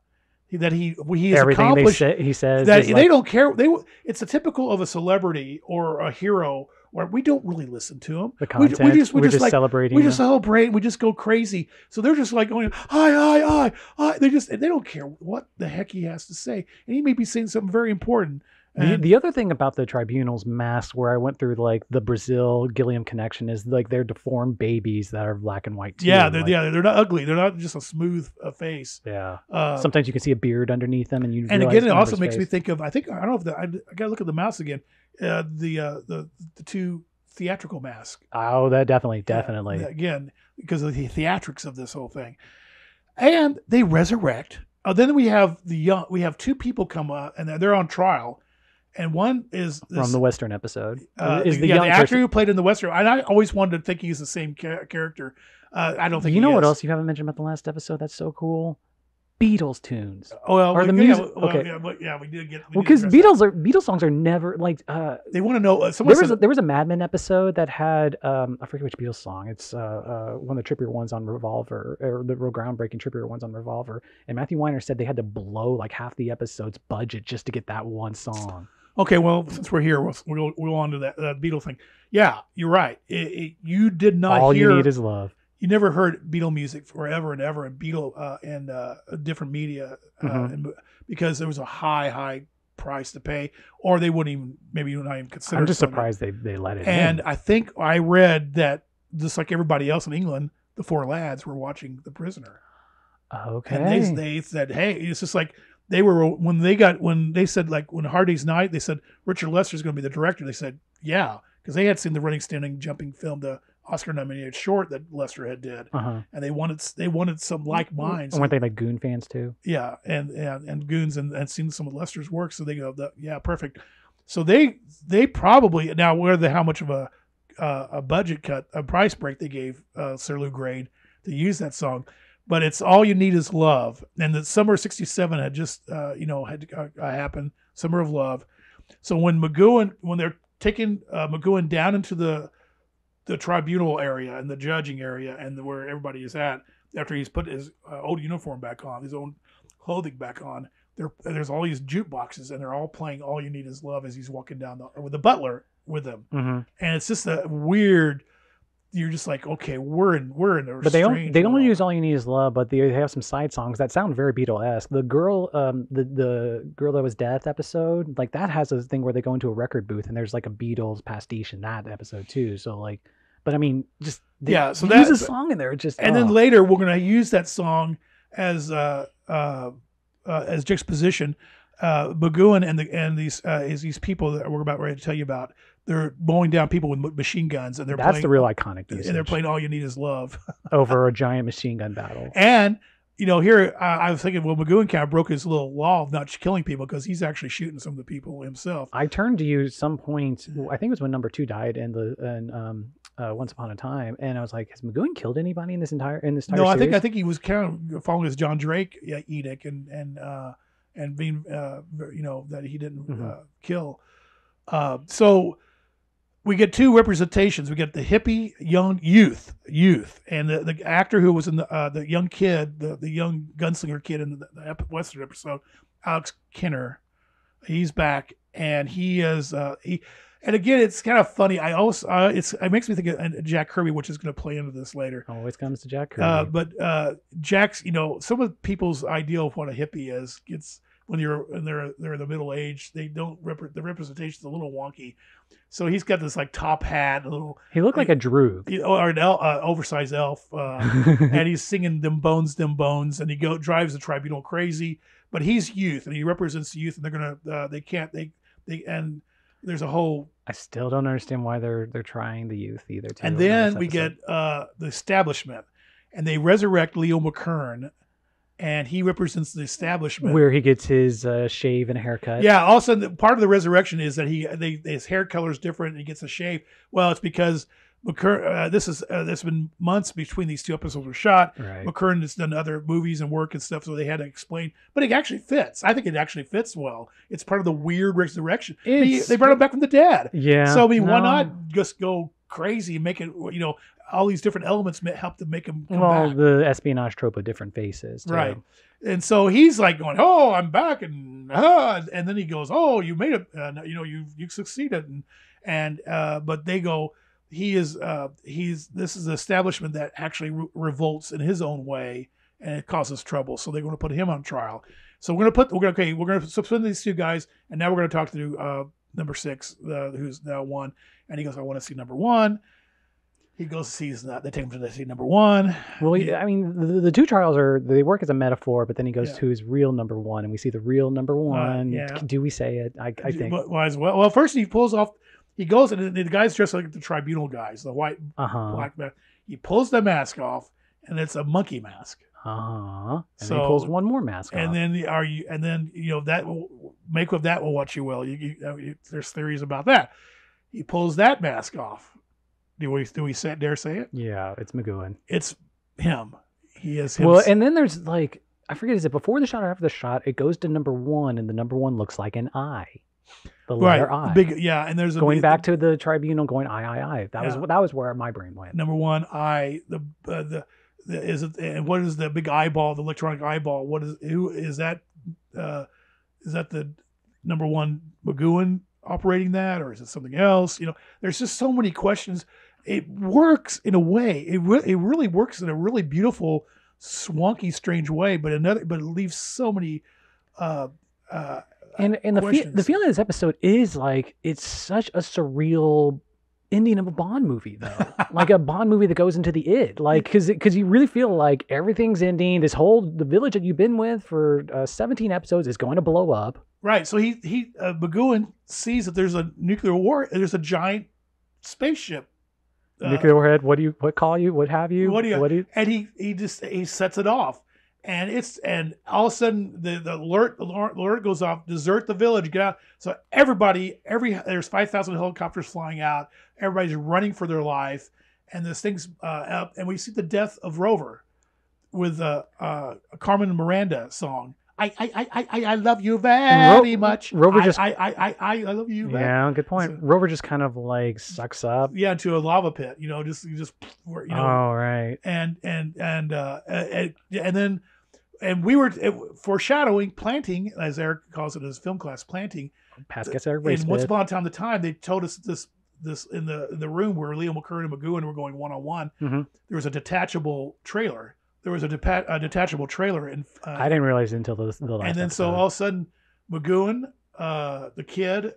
that he he has Everything accomplished say, he says, that they like, don't care they it's a typical of a celebrity or a hero where we don't really listen to them. the we, content. we just we are just, like celebrating. we just them. celebrate we just go crazy so they're just like going hi hi hi hi they just they don't care what the heck he has to say and he may be saying something very important The, and the other thing about the tribunal's mask, where I went through like the Brazil Gilliam connection, is like they're deformed babies that are black and white. Too. yeah they're, like, yeah they're not ugly they're not just a smooth uh, face yeah. uh, Sometimes you can see a beard underneath them, and you. and again it also makes me think of i think i don't know if the, I, I gotta look at the mouse again uh, the uh the the two theatrical masks Oh, that definitely, definitely. again because of the theatrics of this whole thing and they resurrect uh, then we have the young we have two people come up and they're- they're on trial and one is this, From the Western episode, uh, is the yeah, young the actor person- who played in the western and i always wanted to think he's the same cha- character uh, i don't think you know what else you haven't mentioned about the last episode? That's so cool. Beatles tunes. oh well Or the we- yeah, music- well, okay. yeah, yeah we did get we Well, because that. Beatles are Beatles songs are never like. uh they want to know uh, someone There was said, a, there was a Mad Men episode that had um I forget which Beatles song. It's uh, uh one of the trippier ones on Revolver or the real groundbreaking trippier ones on Revolver. And Matthew Weiner said they had to blow like half the episode's budget just to get that one song. Okay, well, since we're here, we'll we'll, we'll go on to that, that Beatle thing. Yeah, you're right. It, it, you did not All hear. you need is love. You never heard Beatle music forever and ever, and Beatle uh, and uh, different media, uh, Mhm. and, because there was a high, high price to pay, or they wouldn't even maybe not even consider. I'm just it. surprised they they let it in And in. I think I read that just like everybody else in England, the four lads were watching The Prisoner. Okay. And they, they said, hey, it's just like they were when they got when they said like when Hard Day's Night, they said Richard Lester's going to be the director. They said, yeah, because they had seen the running, standing, jumping film, the Oscar nominated short that Lester had did, uh-huh. and they wanted they wanted some like minds. Weren't they like Goon fans too? Yeah, and and, and goons and, and seen some of Lester's work, so they go, yeah, perfect. So they they probably now where the how much of a uh, a budget cut, a price break they gave uh, Sir Lou Grade to use that song, but it's all you need is love, and the summer of '67 had just uh, you know had uh, uh, happened, summer of love. So when McGoohan when they're taking uh, McGoohan down into the the tribunal area and the judging area and where everybody is at after he's put his uh, old uniform back on, his own clothing back on. There, there's all these jukeboxes and they're all playing "All You Need Is Love" as he's walking down the with the butler with them, Mm-hmm. and it's just a weird you're just like, okay, we're in we're in a But they don't they don't world. use all you need is love, but they have some side songs that sound very Beatle esque. The girl, um, the the girl that was death episode, like that has a thing where they go into a record booth and there's like a Beatles pastiche in that episode too. So like, but I mean, just they Yeah, so that- a song in there. Just and then oh. later we're gonna use that song as uh, uh, uh, as juxtaposition. Uh, McGoohan and the and these uh, is these people that we're about ready to tell you about. They're mowing down people with machine guns, and they're that's playing, the real iconic usage and they're playing "All You Need Is Love." (laughs) over a giant machine gun battle. And you know, here uh, I was thinking, well, McGoohan kind of broke his little law of not killing people because he's actually shooting some of the people himself. I turned to you at some point. I think it was when number two died and the in um uh, Once Upon a Time, and I was like, has McGoohan killed anybody in this entire in this entire No, I think? I think he was kind of following his John Drake yeah, edict and and uh, and being uh, you know that he didn't Mhm. uh, kill. Uh, so we get two representations. We get the hippie young youth, youth, and the, the actor who was in the uh, the young kid, the the young gunslinger kid in the, the Western episode, Alex Kanner. He's back, and he is uh, he. And again, it's kind of funny. I also uh, it's it makes me think of uh, Jack Kirby, which is going to play into this later. always comes to Jack Kirby. Uh, but uh, Jack's, you know, some of people's ideal of what a hippie is, gets when you're when they're they're in the middle age, they don't rep- the representation's a little wonky. So he's got this like top hat, a little he looked like a droog. you know, or an el- uh, oversized elf, uh, (laughs) and he's singing "Them Bones, Them Bones," and he go drives the tribunal crazy. But he's youth, and he represents the youth, and they're gonna uh, they can't they they and there's a whole I still don't understand why they're they're trying the youth either. Too, and then we get uh, the establishment, and they resurrect Leo McKern, and he represents the establishment. where he gets his uh, shave and haircut. yeah, all of a sudden, part of the resurrection is that he they his hair color is different, and he gets a shave. Well, it's because McKern. Uh, this is uh, there's been months between these two episodes were shot. right. McKern has done other movies and work and stuff, so they had to explain. But it actually fits. I think it actually fits well. It's part of the weird resurrection. They, they brought him back from the dead. Yeah. So I mean, why not just go crazy and make it? You know, all these different elements help to make him come Well, back. the espionage trope of different faces. Too. Right. And so he's like going, "Oh, I'm back," and uh, and then he goes, "Oh, you made it. Uh, you know, you you succeeded." And and uh, but they go, he is uh, he's this is the establishment that actually re- revolts in his own way, and it causes trouble. So they're going to put him on trial. So we're going to put we're going to okay, we're going to suspend these two guys, and now we're going to talk to uh, number six, uh, who's now one, and he goes, "I want to see number one." He goes to see that. They take him to see number one. Well, Yeah. I mean, the, the two trials are they work as a metaphor, but then he goes Yeah. Uh, to his real number one, and we see the real number one. yeah. Do we say it? I, I think. Well, well, as well. Well, first he pulls off. He goes and the, guy's dressed like the tribunal guys, the white Uh huh. black man. He pulls the mask off, and it's a monkey mask. Uh huh. And So- he pulls one more mask And off. then the- are you? And then you know that will make of that will what you will. You, you, you- there's theories about that. He pulls that mask off. Do we do we say, dare say it? yeah, it's McGoohan. It's him. He is him. Well, and then there's like I forget is it before the shot or after the shot? It goes to number one, and the number one looks like an eye, the right, I. big yeah. And there's a going back to the tribunal, going I I I. That Yeah. was that was where my brain went. number one I the uh, the, the is it and what is the big eyeball the electronic eyeball what is who is that uh is that the number one McGoohan operating that or is it something else you know there's just so many questions it works in a way it, re- it really works in a really beautiful swanky strange way but another but it leaves so many uh uh and and the fe- the feeling of this episode is like it's such a surreal ending of a Bond movie though, (laughs) like a Bond movie that goes into the id, like because because you really feel like everything's ending. This whole the village that you've been with for uh, 17 episodes is going to blow up. Right. So he he uh, sees that there's a nuclear war. There's a giant spaceship. uh, Nuclear warhead. What do you what call you? What have you? What do you- What do you? and he he just he sets it off, and it's and all of a sudden the the alert the alert goes off. Desert the village. Get out. So everybody every there's five thousand helicopters flying out. Everybody's running for their life, and this thing's uh, up. And we see the death of Rover with a uh, uh, Carmen Miranda song. I I, I, I, I love you very Ro- much. Rover I, just- I, I, I, I I love you. very Yeah, good point. So- Rover just kind of like sucks up. yeah, into a lava pit. You know, just you just you know, oh right. and and and uh, and, and then and we were it, foreshadowing planting, as Eric calls it in his film class, planting. Pass gets And once upon a time, the time they told us this this in the in the room where Leo McKern and McGoohan were going one on one. There was a detachable trailer. There was a, depa- a detachable trailer, and uh, I didn't realize until the, the last. and then so all of a sudden, McGoohan, uh, the kid,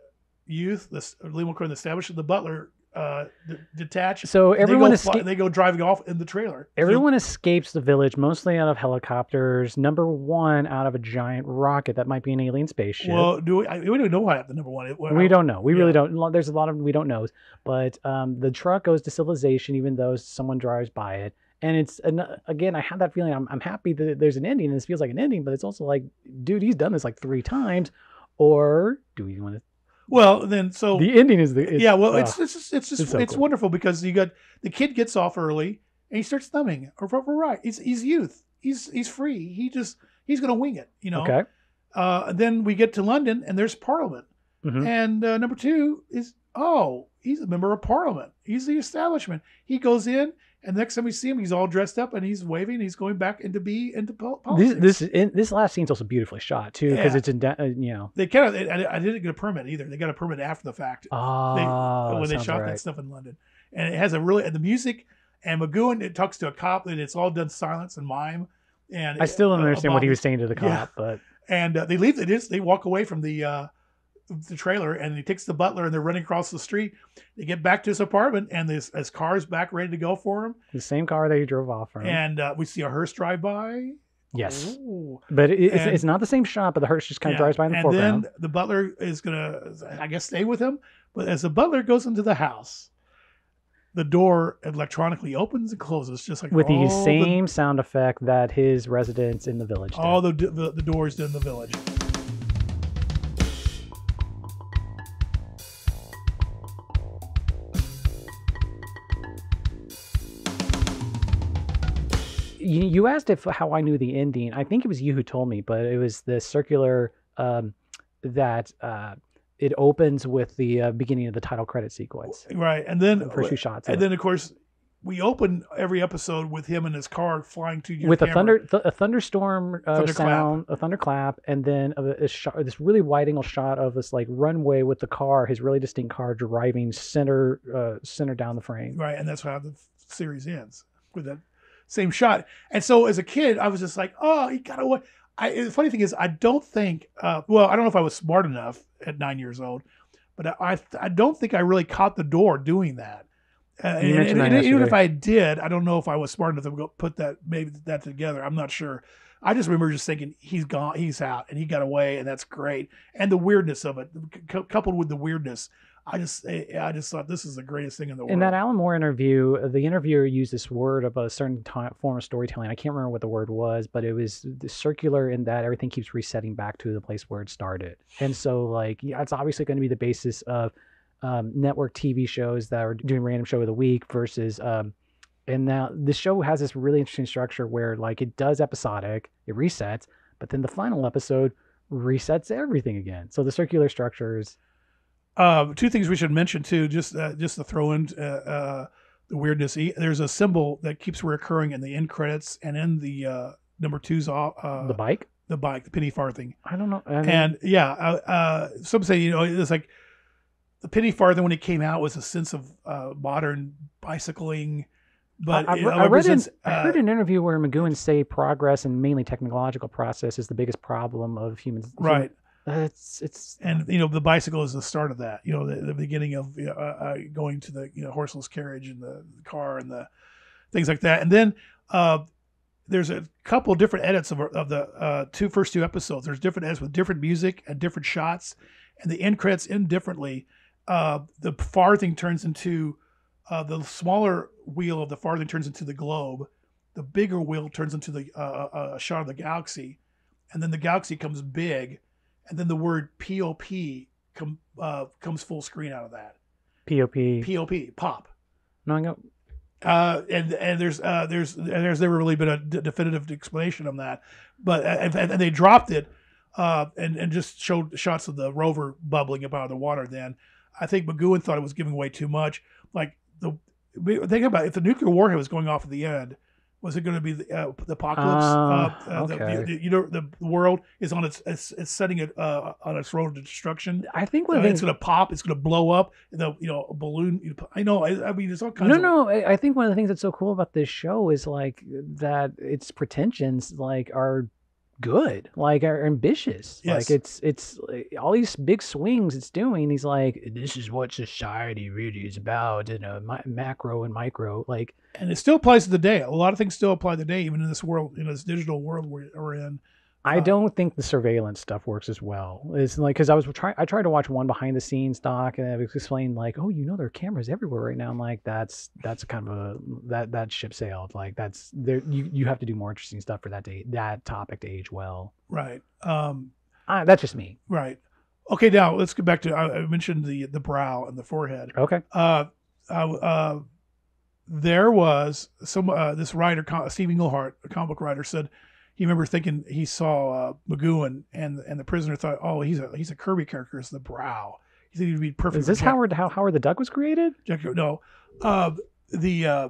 youth, the Leo McKern, the established, the butler, uh, d- detach. so everyone they go, escaped. fly- they go driving off in the trailer. Everyone escapes the village mostly out of helicopters. Number one out of a giant rocket that might be an alien spaceship. Well, do we, I, we don't know what the Number one, It- well, we don't know. We really don't. There's a lot of we don't knows. But um, the truck goes to civilization, even though someone drives by it. And it's an, again, I have that feeling. I'm, I'm happy that there's an ending, and this feels like an ending. But it's also like, dude, he's done this like three times. Or do we want to? Well, then so The ending is the yeah. Well, uh, it's it's just it's just it's it's, cool. wonderful because you got the kid gets off early and he starts thumbing or right. He's he's youth. He's he's free. He just he's gonna wing it. You know. okay. Uh, then we get to London and there's Parliament. Mhm. And uh, number two is oh he's a member of Parliament. He's the establishment. He goes in and next time we see him he's all dressed up and he's waving. He's going back into be into po- politics. This this in, this last scene's also beautifully shot too because Yeah. it's in uh, you know. they kind of I, I didn't get a permit either. They got a permit after the fact. Oh, when they shot right. that stuff in London. And it has a really the music and McGoohan it talks to a cop and it's all done silence and mime. And I still don't uh, understand what he was saying to the (laughs) cop, Yeah. but And uh, they leave. They just they walk away from the uh, the trailer and he takes the butler and they're running across the street. They get back to his apartment and his, his car's back ready to go for him. the same car that he drove off from. And uh, we see a hearse drive by. yes, Ooh. but it, it's, And- it's not the same shot. But the hearse just kind of Yeah. drives by in the and foreground. then the butler is gonna, I guess, stay with him. But as the butler goes into the house, the door electronically opens and closes, just like with the same sound effect that his residents in the village did. all the, the the doors in the village. You, you asked if how I knew the ending. I think it was you who told me, but it was the circular um, that uh, it opens with the uh, beginning of the title credit sequence. Right, and then The first few shots. of and then of course we open every episode with him in his car flying to you with a thunder, th- a thunderstorm uh, sound, a thunderclap, and then a, a shot, this really wide angle shot of this like runway with the car, his really distinct car driving center, uh, center down the frame. Right, and that's how the series ends with that same shot. And so as a kid, I was just like, oh, he got away. I, the funny thing is, I don't think. Uh, well, I don't know if I was smart enough at nine years old, but I I, don't think I really caught the door doing that. Uh, and, and- and even if. I did, I don't know if I was smart enough to go put that maybe that together. I'm not sure. I just remember just thinking he's gone, he's out, and he got away, and that's great. And the weirdness of it, c- coupled with the weirdness, I just I just thought this is the greatest thing in the world. In that Alan Moore interview, uh, the interviewer used this word of a certain ti form of storytelling. I can't remember what the word was, but it was circular in that everything keeps resetting back to the place where it started. And so, like, yeah, it's obviously going to be the basis of um, network TV shows that are doing random show of the week versus. Um, and now the show has this really interesting structure where, like, it does episodic, it resets, but then the final episode resets everything again. So the circular structure is Uh, two things we should mention too, just uh, just to throw in uh, uh, the weirdness. There's a symbol that keeps recurring in the end credits and in the uh, number two's uh, the bike. the bike, the penny farthing. I don't know. I mean, And yeah, uh, uh, some say you know it's like the penny farthing when it came out was a sense of uh, modern bicycling, but I, I, I read in, represents, I uh, heard an interview where McGoohan say progress and mainly technological process is the biggest problem of humans. right. It's it's and you know the bicycle is the start of that you know the, the beginning of uh, uh, going to the you know horseless carriage and the, the car and the things like that. And then uh, there's a couple different edits of, of the uh, two first two episodes. There's different edits with different music and different shots and the end credits end differently. Uh, the farthing turns into uh, the smaller wheel of the farthing turns into the globe. The bigger wheel turns into the a shot of the galaxy. And then the galaxy comes big and then the word pop com, uh, comes full screen out of that pop. pop pop No, I go. uh, and and there's uh, there's and there's never really been a d- definitive explanation on that but uh, and, and they dropped it uh, and and just showed shots of the rover bubbling up out of the water then i think McGoohan thought it was giving away too much like the think about it, if the nuclear warhead was going off at the end Was it going to be the, uh, the apocalypse? Ah, uh, the- okay. the, you know, the world is on its it's, it's setting it uh, on its road to destruction. I think one Uh, it's going to pop. It's going to blow up. The you know a balloon. I know. I, I mean, it's all kinds. No, of, no. I I think one of the things that's so cool about this show is like that its pretensions like are good, like are ambitious. Yes. Like it's it's like, all these big swings it's doing. He's like, this is what society really is about you know, macro and micro. Like and it still applies to the day. A lot of things still apply today, even in this world, in this digital world we're, we're in. I don't think the surveillance stuff works as well. It's like because I was trying, I tried to watch one behind the scenes doc, and it was explained like, oh, you know, there are cameras everywhere right now. I'm like, that's that's kind of a that that ship sailed. Like that's there. You you have to do more interesting stuff for that to that topic to age well. Right. Um, Uh, that's just me. right. Okay. Now let's get back to. I, I mentioned the the brow and the forehead. Okay. Uh, uh, uh, there was some uh, this writer, Steve Englehart, a comic book writer, said he remember thinking he saw uh, McGoohan and and the prisoner thought, oh, he's a he's a Kirby character. It's the brow. He said he'd be perfect. Is this Jack- Howard how Howard the Duck was created? Jack, no, uh, the uh,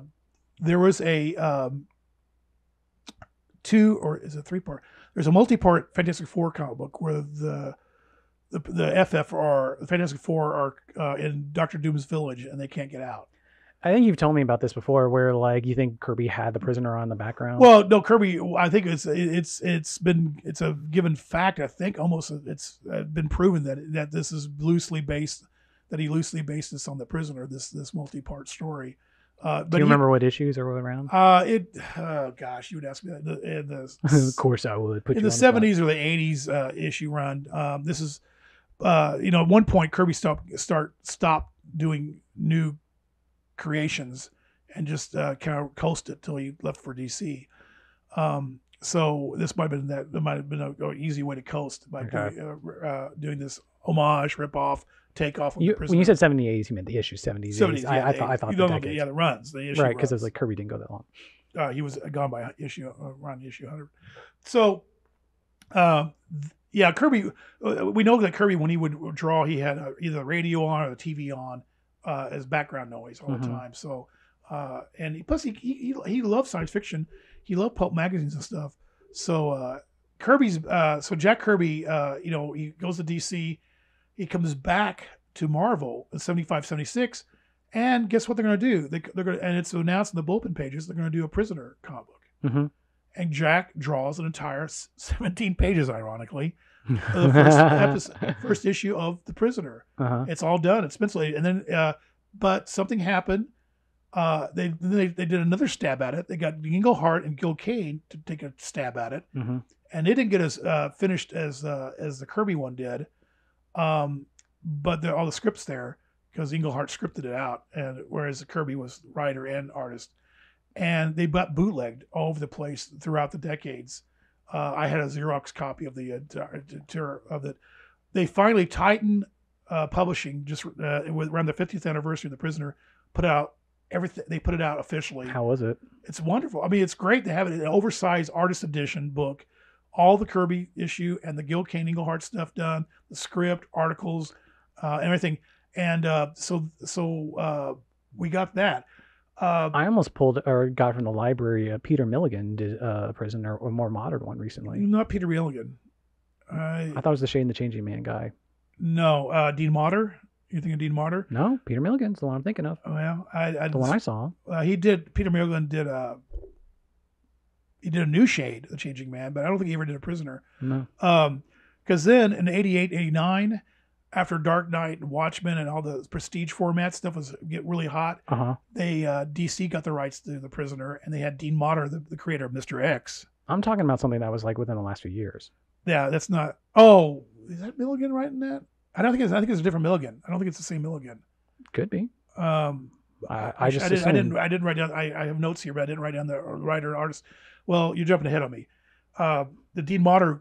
there was a um, two or is it three part? There's a multi-part Fantastic Four comic book where the the, the FFR, the Fantastic Four, are uh, in Doctor Doom's village and they can't get out. I think you've told me about this before, where like you think Kirby had the prisoner on the background. Well, no, Kirby. I think it's it's it's been it's a given fact. I think almost it's been proven that that this is loosely based that he loosely based this on the prisoner. This this multi-part story. Uh, but do you he- remember what issues are around? Uh, it. Oh gosh, you would ask me that. The, in (laughs) of course, I would put in the seventies or the eighties uh, issue run. Um, this is, uh, you know, at one point Kirby stopped start stopped doing new creations and just uh, kind of coasted till he left for DC. Um, so this might have been that. That might have been a, a easy way to coast by Okay. doing, uh, uh, doing this homage, rip off, take off. Of You, when you said 70s, you meant the issue 70s. 70s, I, yeah, I the thought I thought you the don't know yeah the runs the issue right because it was like Kirby didn't go that long. uh, he was gone by issue uh, around issue 100 so uh, th- yeah kirby uh, we know that kirby when he would draw he had uh, either the radio on or the tv on uh, as background noise all the Mhm. time so uh, and he, plus he, he he loved science fiction he loved pulp magazines and stuff so uh, kirby's uh, so jack kirby uh, you know he goes to dc he comes back to marvel in 75 76 and guess what they're going to do? They, they're going to, and it's announced in the bullpen pages. They're going to do a prisoner comic book, hmm and Jack draws an entire 17 pages, ironically, the (laughs) first episode, (laughs) first issue of the prisoner. uh-huh. It's all done. It's penciled, and then, uh, but something happened. Uh, they, they they did another stab at it. They got Englehart and Gil Kane to take a stab at it, hmm and it didn't get as uh, finished as uh, as the Kirby one did. Um, but there, all the scripts there because Englehart scripted it out, and whereas the Kirby was writer and artist, and they got bootlegged all over the place throughout the decades. Uh, I had a Xerox copy of the uh, of it. They finally Titan uh, Publishing just uh, around the 50th anniversary of the Prisoner put out everything. They put it out officially. How was it? It's wonderful. I mean, it's great to have it an oversized artist edition book. All the Kirby issue and the Gil Kane Englehart stuff done, the script, articles, uh, everything. And uh, so, so uh, we got that. Uh, I almost pulled or got from the library. Uh, Peter Milligan did uh, a prisoner, a more modern one recently. not Peter Milligan. I, I thought it was the Shade and the Changing Man guy. no, uh, Dean Motter. You think of Dean Motter? No, Peter Milligan's the one I'm thinking of. Well, I, I The one I saw. uh, he did. Peter Milligan did a he did a new shade, The Changing Man, but I don't think he ever did a Prisoner. No. Um, because then in 88, 89, after Dark Knight and Watchmen and all the prestige format stuff was get really hot, Uh huh. they uh, DC got the rights to The Prisoner, and they had Dean Motter, the, the creator of Mister X. I'm talking about something that was like within the last few years. Yeah, that's not. Oh, is that Milligan writing that? I don't think it's. I think it's a different Milligan. I don't think it's the same Milligan. Could be. Um, I, I just I, didn't, I didn't. I didn't write down. I, I have notes here, but I didn't write down the writer and artist. Well, you're jumping ahead on me. Uh, the Dean Motter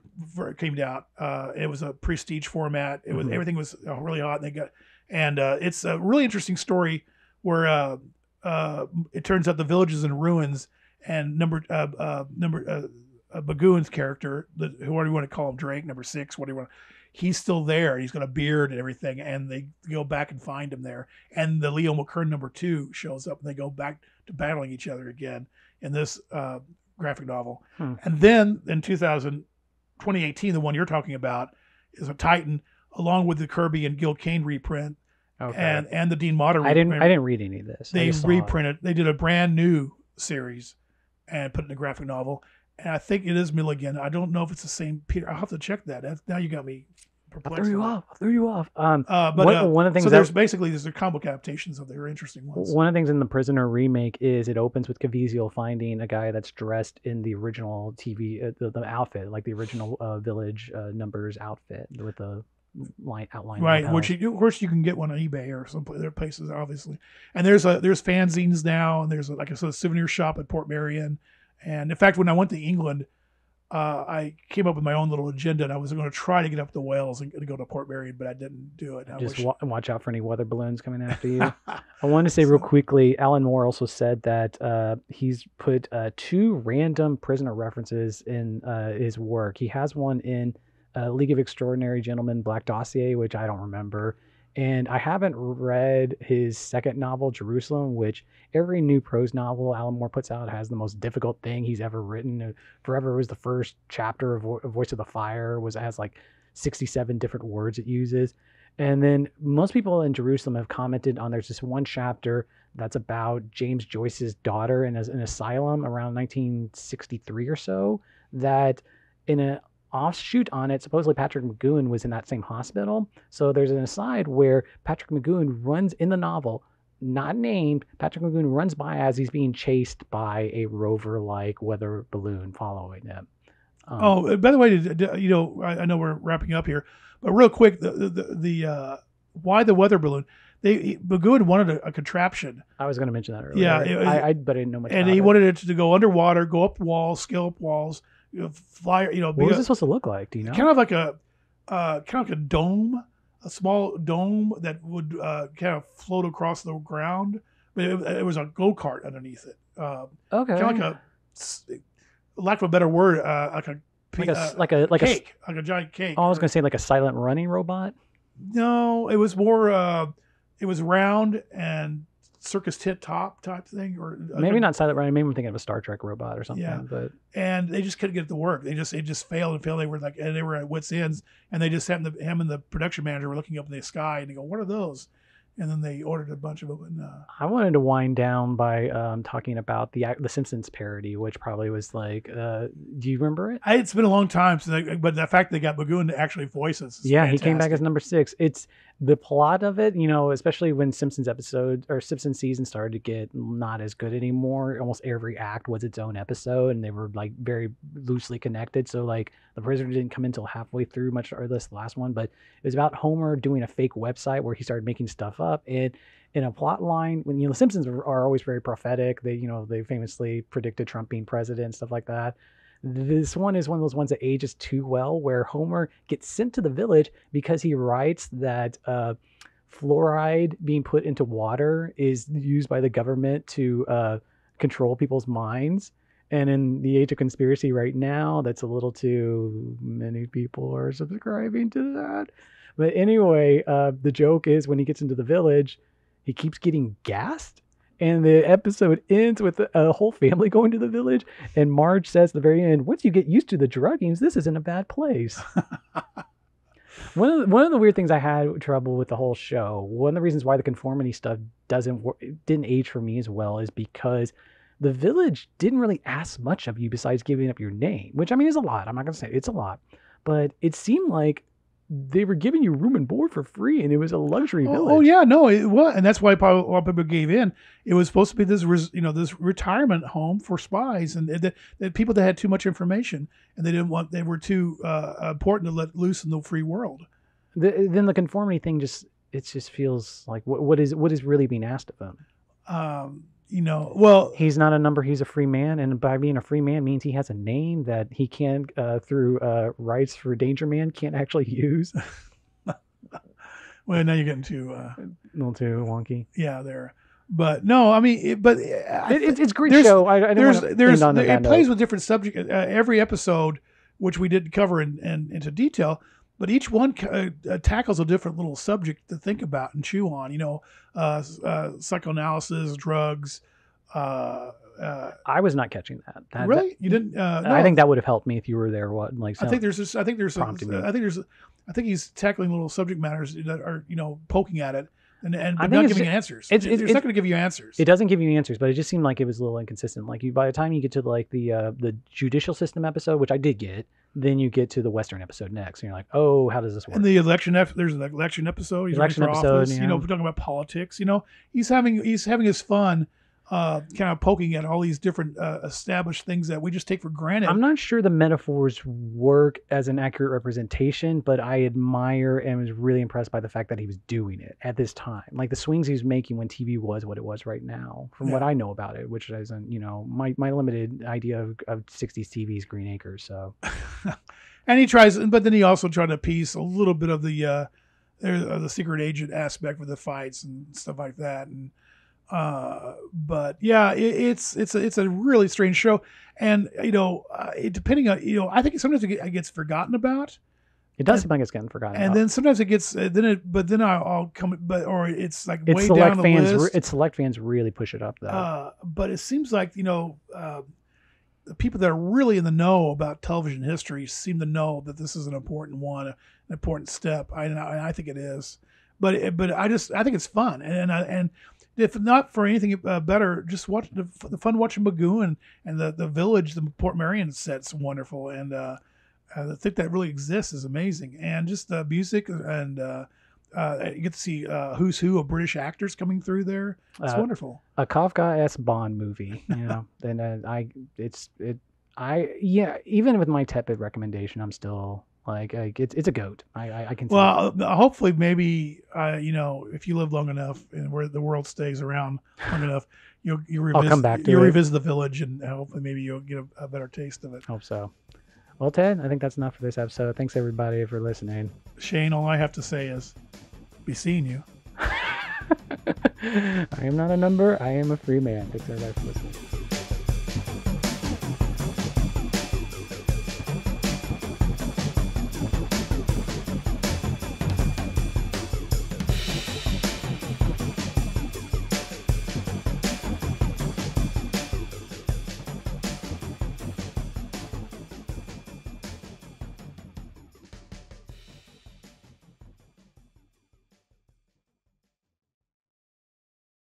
came out. Uh, it was a prestige format. It was Mhm. everything was uh, really hot. And they got, and uh, it's a really interesting story where uh, uh, it turns out the village is in ruins, and number uh, uh, number uh, uh, McGoohan's character, the, who do you want to call him, Drake, number six, what do you want? He's still there. He's got a beard and everything, and they go back and find him there. And the Leo McKern number two shows up, and they go back to battling each other again in this uh, graphic novel. Hmm. And then in 2000, 2018, the one you're talking about is a Titan, along with the Kirby and Gil Kane reprint Okay. and and the Dean Motter. I didn't. reprint. I didn't read any of this. They saw it. reprinted. They did a brand new series and put it in a graphic novel. And I think it is Milligan. I don't know if it's the same Peter. I'll have to check that. That's, now you got me I threw you off. I threw you off. Um, Uh, but one, uh, one of the things so that there's basically there's a comic adaptations of their interesting ones. One of the things in the Prisoner remake is it opens with Caviezel finding a guy that's dressed in the original TV uh, the, the outfit, like the original uh, Village uh, Numbers outfit with the line outline. right, lapels. which you, of course you can get one on eBay or some there are places obviously. And there's a there's fanzines now, and there's a, like I said, a souvenir shop at Portmeirion. And in fact, when I went to England, uh, I came up with my own little agenda, and I was going to try to get up to Wales and, and go to Portmeirion, but I didn't do it. I just wish- wa- watch out for any weather balloons coming after you. (laughs) I want to say (laughs) real quickly, Alan Moore also said that uh, he's put uh, two random prisoner references in uh, his work. He has one in uh, League of Extraordinary Gentlemen Black Dossier, which I don't remember. And I haven't read his second novel, Jerusalem, which every new prose novel Alan Moore puts out has the most difficult thing he's ever written. Uh, Forever was the first chapter of Vo- Voice of the Fire, was has like 67 different words it uses. And then most people in Jerusalem have commented on there's this one chapter that's about James Joyce's daughter in a- an asylum around 1963 or so. That in an offshoot on it, supposedly Patrick McGoohan was in that same hospital. So there's an aside where Patrick McGoohan runs in the novel, not named. Patrick McGoohan runs by as he's being chased by a rover like weather balloon following him. Um, Oh, by the way, you know, I, know we're wrapping up here, but real quick, the the, the uh, why the weather balloon? They McGoohan wanted a, a contraption, I was going to mention that earlier. Yeah, it- I, I but I didn't know much. and he it. wanted it to go underwater, go up walls, scale up walls, you know, fly, you know, What was a- it supposed to look like? Do you know? kind of like a uh, kind of like a dome, a small dome that would uh, kind of float across the ground, but it, it was a go kart underneath it, uh, okay. kind of like a lack of a better word, uh, like a like a uh, like a like a. cake, like a giant cake. Oh, I was or- to say like a silent running robot. No, it was more. Uh, it was round and circus tit top type thing, or Maybe not silent running. Maybe I'm thinking of a Star Trek robot or something. Yeah. But And they just couldn't get it to work. They just it just failed and failed. They were like, and they were at wits ends, and they just happened to, him and the production manager were looking up in the sky, and they go, "What are those?" And then they ordered a bunch of them. And uh, I wanted to wind down by um, talking about the the Simpsons parody, which probably was like, uh, do you remember it? I, it's been a long time since, I, but the fact they got McGoohan to actually voice us. is Yeah, he came back as number six. It's the plot of it, you know, especially when Simpsons episode or Simpsons season started to get not as good anymore. Almost every act was its own episode, and they were like very loosely connected. So like the prisoner didn't come until halfway through, much or this last one, but it was about Homer doing a fake website where he started making stuff up and. In a plot line, when you know the Simpsons are, are always very prophetic, they you know they famously predicted Trump being president, stuff like that. This one is one of those ones that ages too well, where Homer gets sent to the village because he writes that uh, fluoride being put into water is used by the government to uh, control people's minds. And in the age of conspiracy right now, that's a little too many people are subscribing to that. But anyway, uh, the joke is when he gets into the village, he keeps getting gassed. And the episode ends with a, whole family (laughs) going to the village. And Marge says at the very end, once you get used to the druggings, this isn't a bad place. (laughs) one of the, one of the weird things I had trouble with the whole show, one of the reasons why the conformity stuff doesn't didn't age for me as well is because the village didn't really ask much of you besides giving up your name, which I mean is a lot. I'm not gonna say it's a lot, but it seemed like they were giving you room and board for free, and it was a luxury Oh, village. oh, yeah, no, it was, and that's why probably a lot of people gave in. It was supposed to be this, res, you know, this retirement home for spies and the, the people that had too much information and they didn't want, they were too uh, important to let loose in the free world. The, then the conformity thing just it just feels like what, what is what is really being asked of him. Um, you know, well, He's not a number; he's a free man, and by being a free man means he has a name that he can, uh, through uh, rights for Danger Man, can't actually (laughs) use. (laughs) well, now you're getting too, uh, a little too wonky. yeah, there. But no, I mean, it, but I It, it's great show. I, I there's there's a it bad plays with different subject uh, every episode which we didn't cover in, in into detail but each one uh, uh, tackles a different little subject to think about and chew on you know uh, uh, psychoanalysis drugs uh, uh, I was not catching that. that really, you didn't. Uh, no, I think that would have helped me if you were there. What like I think there's this. I think there's. A. I think there's. I think he's tackling little subject matters that are you know poking at it and and I but not giving ju- answers. it's- It's, it's- not going to give you answers. it doesn't give you answers, but it just seemed like it was a little inconsistent. Like you, by the time you get to like the uh, the judicial system episode, which I did get, then you get to the Western episode next, and you're like, oh, how does this work? And the election, ep- there's an election episode. He's Election episode, office. You know, we're talking about politics. You know, he's having he's having his fun, uh, kind of poking at all these different uh, established things that we just take for granted. I'm not sure the metaphors work as an accurate representation, but I admire and was really impressed by the fact that he was doing it at this time. Like the swings he was making when TV was what it was right now, from what I know about it, which isn't, you know, my, my limited idea of, of 60s TV's Green Acres. So (laughs) and he tries, but then he also tried to piece a little bit of the uh, uh, the secret agent aspect with the fights and stuff like that. And uh, but yeah, it, it's it's a, it's a really strange show, and you know, uh, it, depending on you know, I think sometimes it, get, it gets forgotten about, it does And- seem like it's getting forgotten. and about. then sometimes it gets uh, then it, but then I'll, I'll come, but or it's like it's way select down the fans. re- list. It's select fans really push it up though. Uh, but it seems like you know uh, the people that are really in the know about television history seem to know that this is an important one, an important step. I and I, and I think it is. But it, but I just I think it's fun, and and, I, and if not for anything uh, better, just watch the, the fun watching Magoo and, and the the village, the Portmeirion set's wonderful, and uh, uh, the thing that really exists is amazing, and just the music and. Uh, uh, you get to see uh, who's who of British actors coming through there. It's Uh, wonderful. a Kafka s Bond movie, you know. (laughs) then uh, I, it's it, I yeah. Even with my tepid recommendation, I'm still like, like it's it's a goat. I I, I can. Well, uh, hopefully, maybe uh, you know, if you live long enough and where the world stays around long enough, you'll you (laughs) revisit, come back to you'll it. revisit the village, and hopefully, maybe you'll get a, a better taste of it. Hope so. Well, Ted, I think that's enough for this episode. Thanks everybody for listening. Shane, all I have to say is, be seeing you. (laughs) I am not a number. I am a free man. Thanks everybody for listening.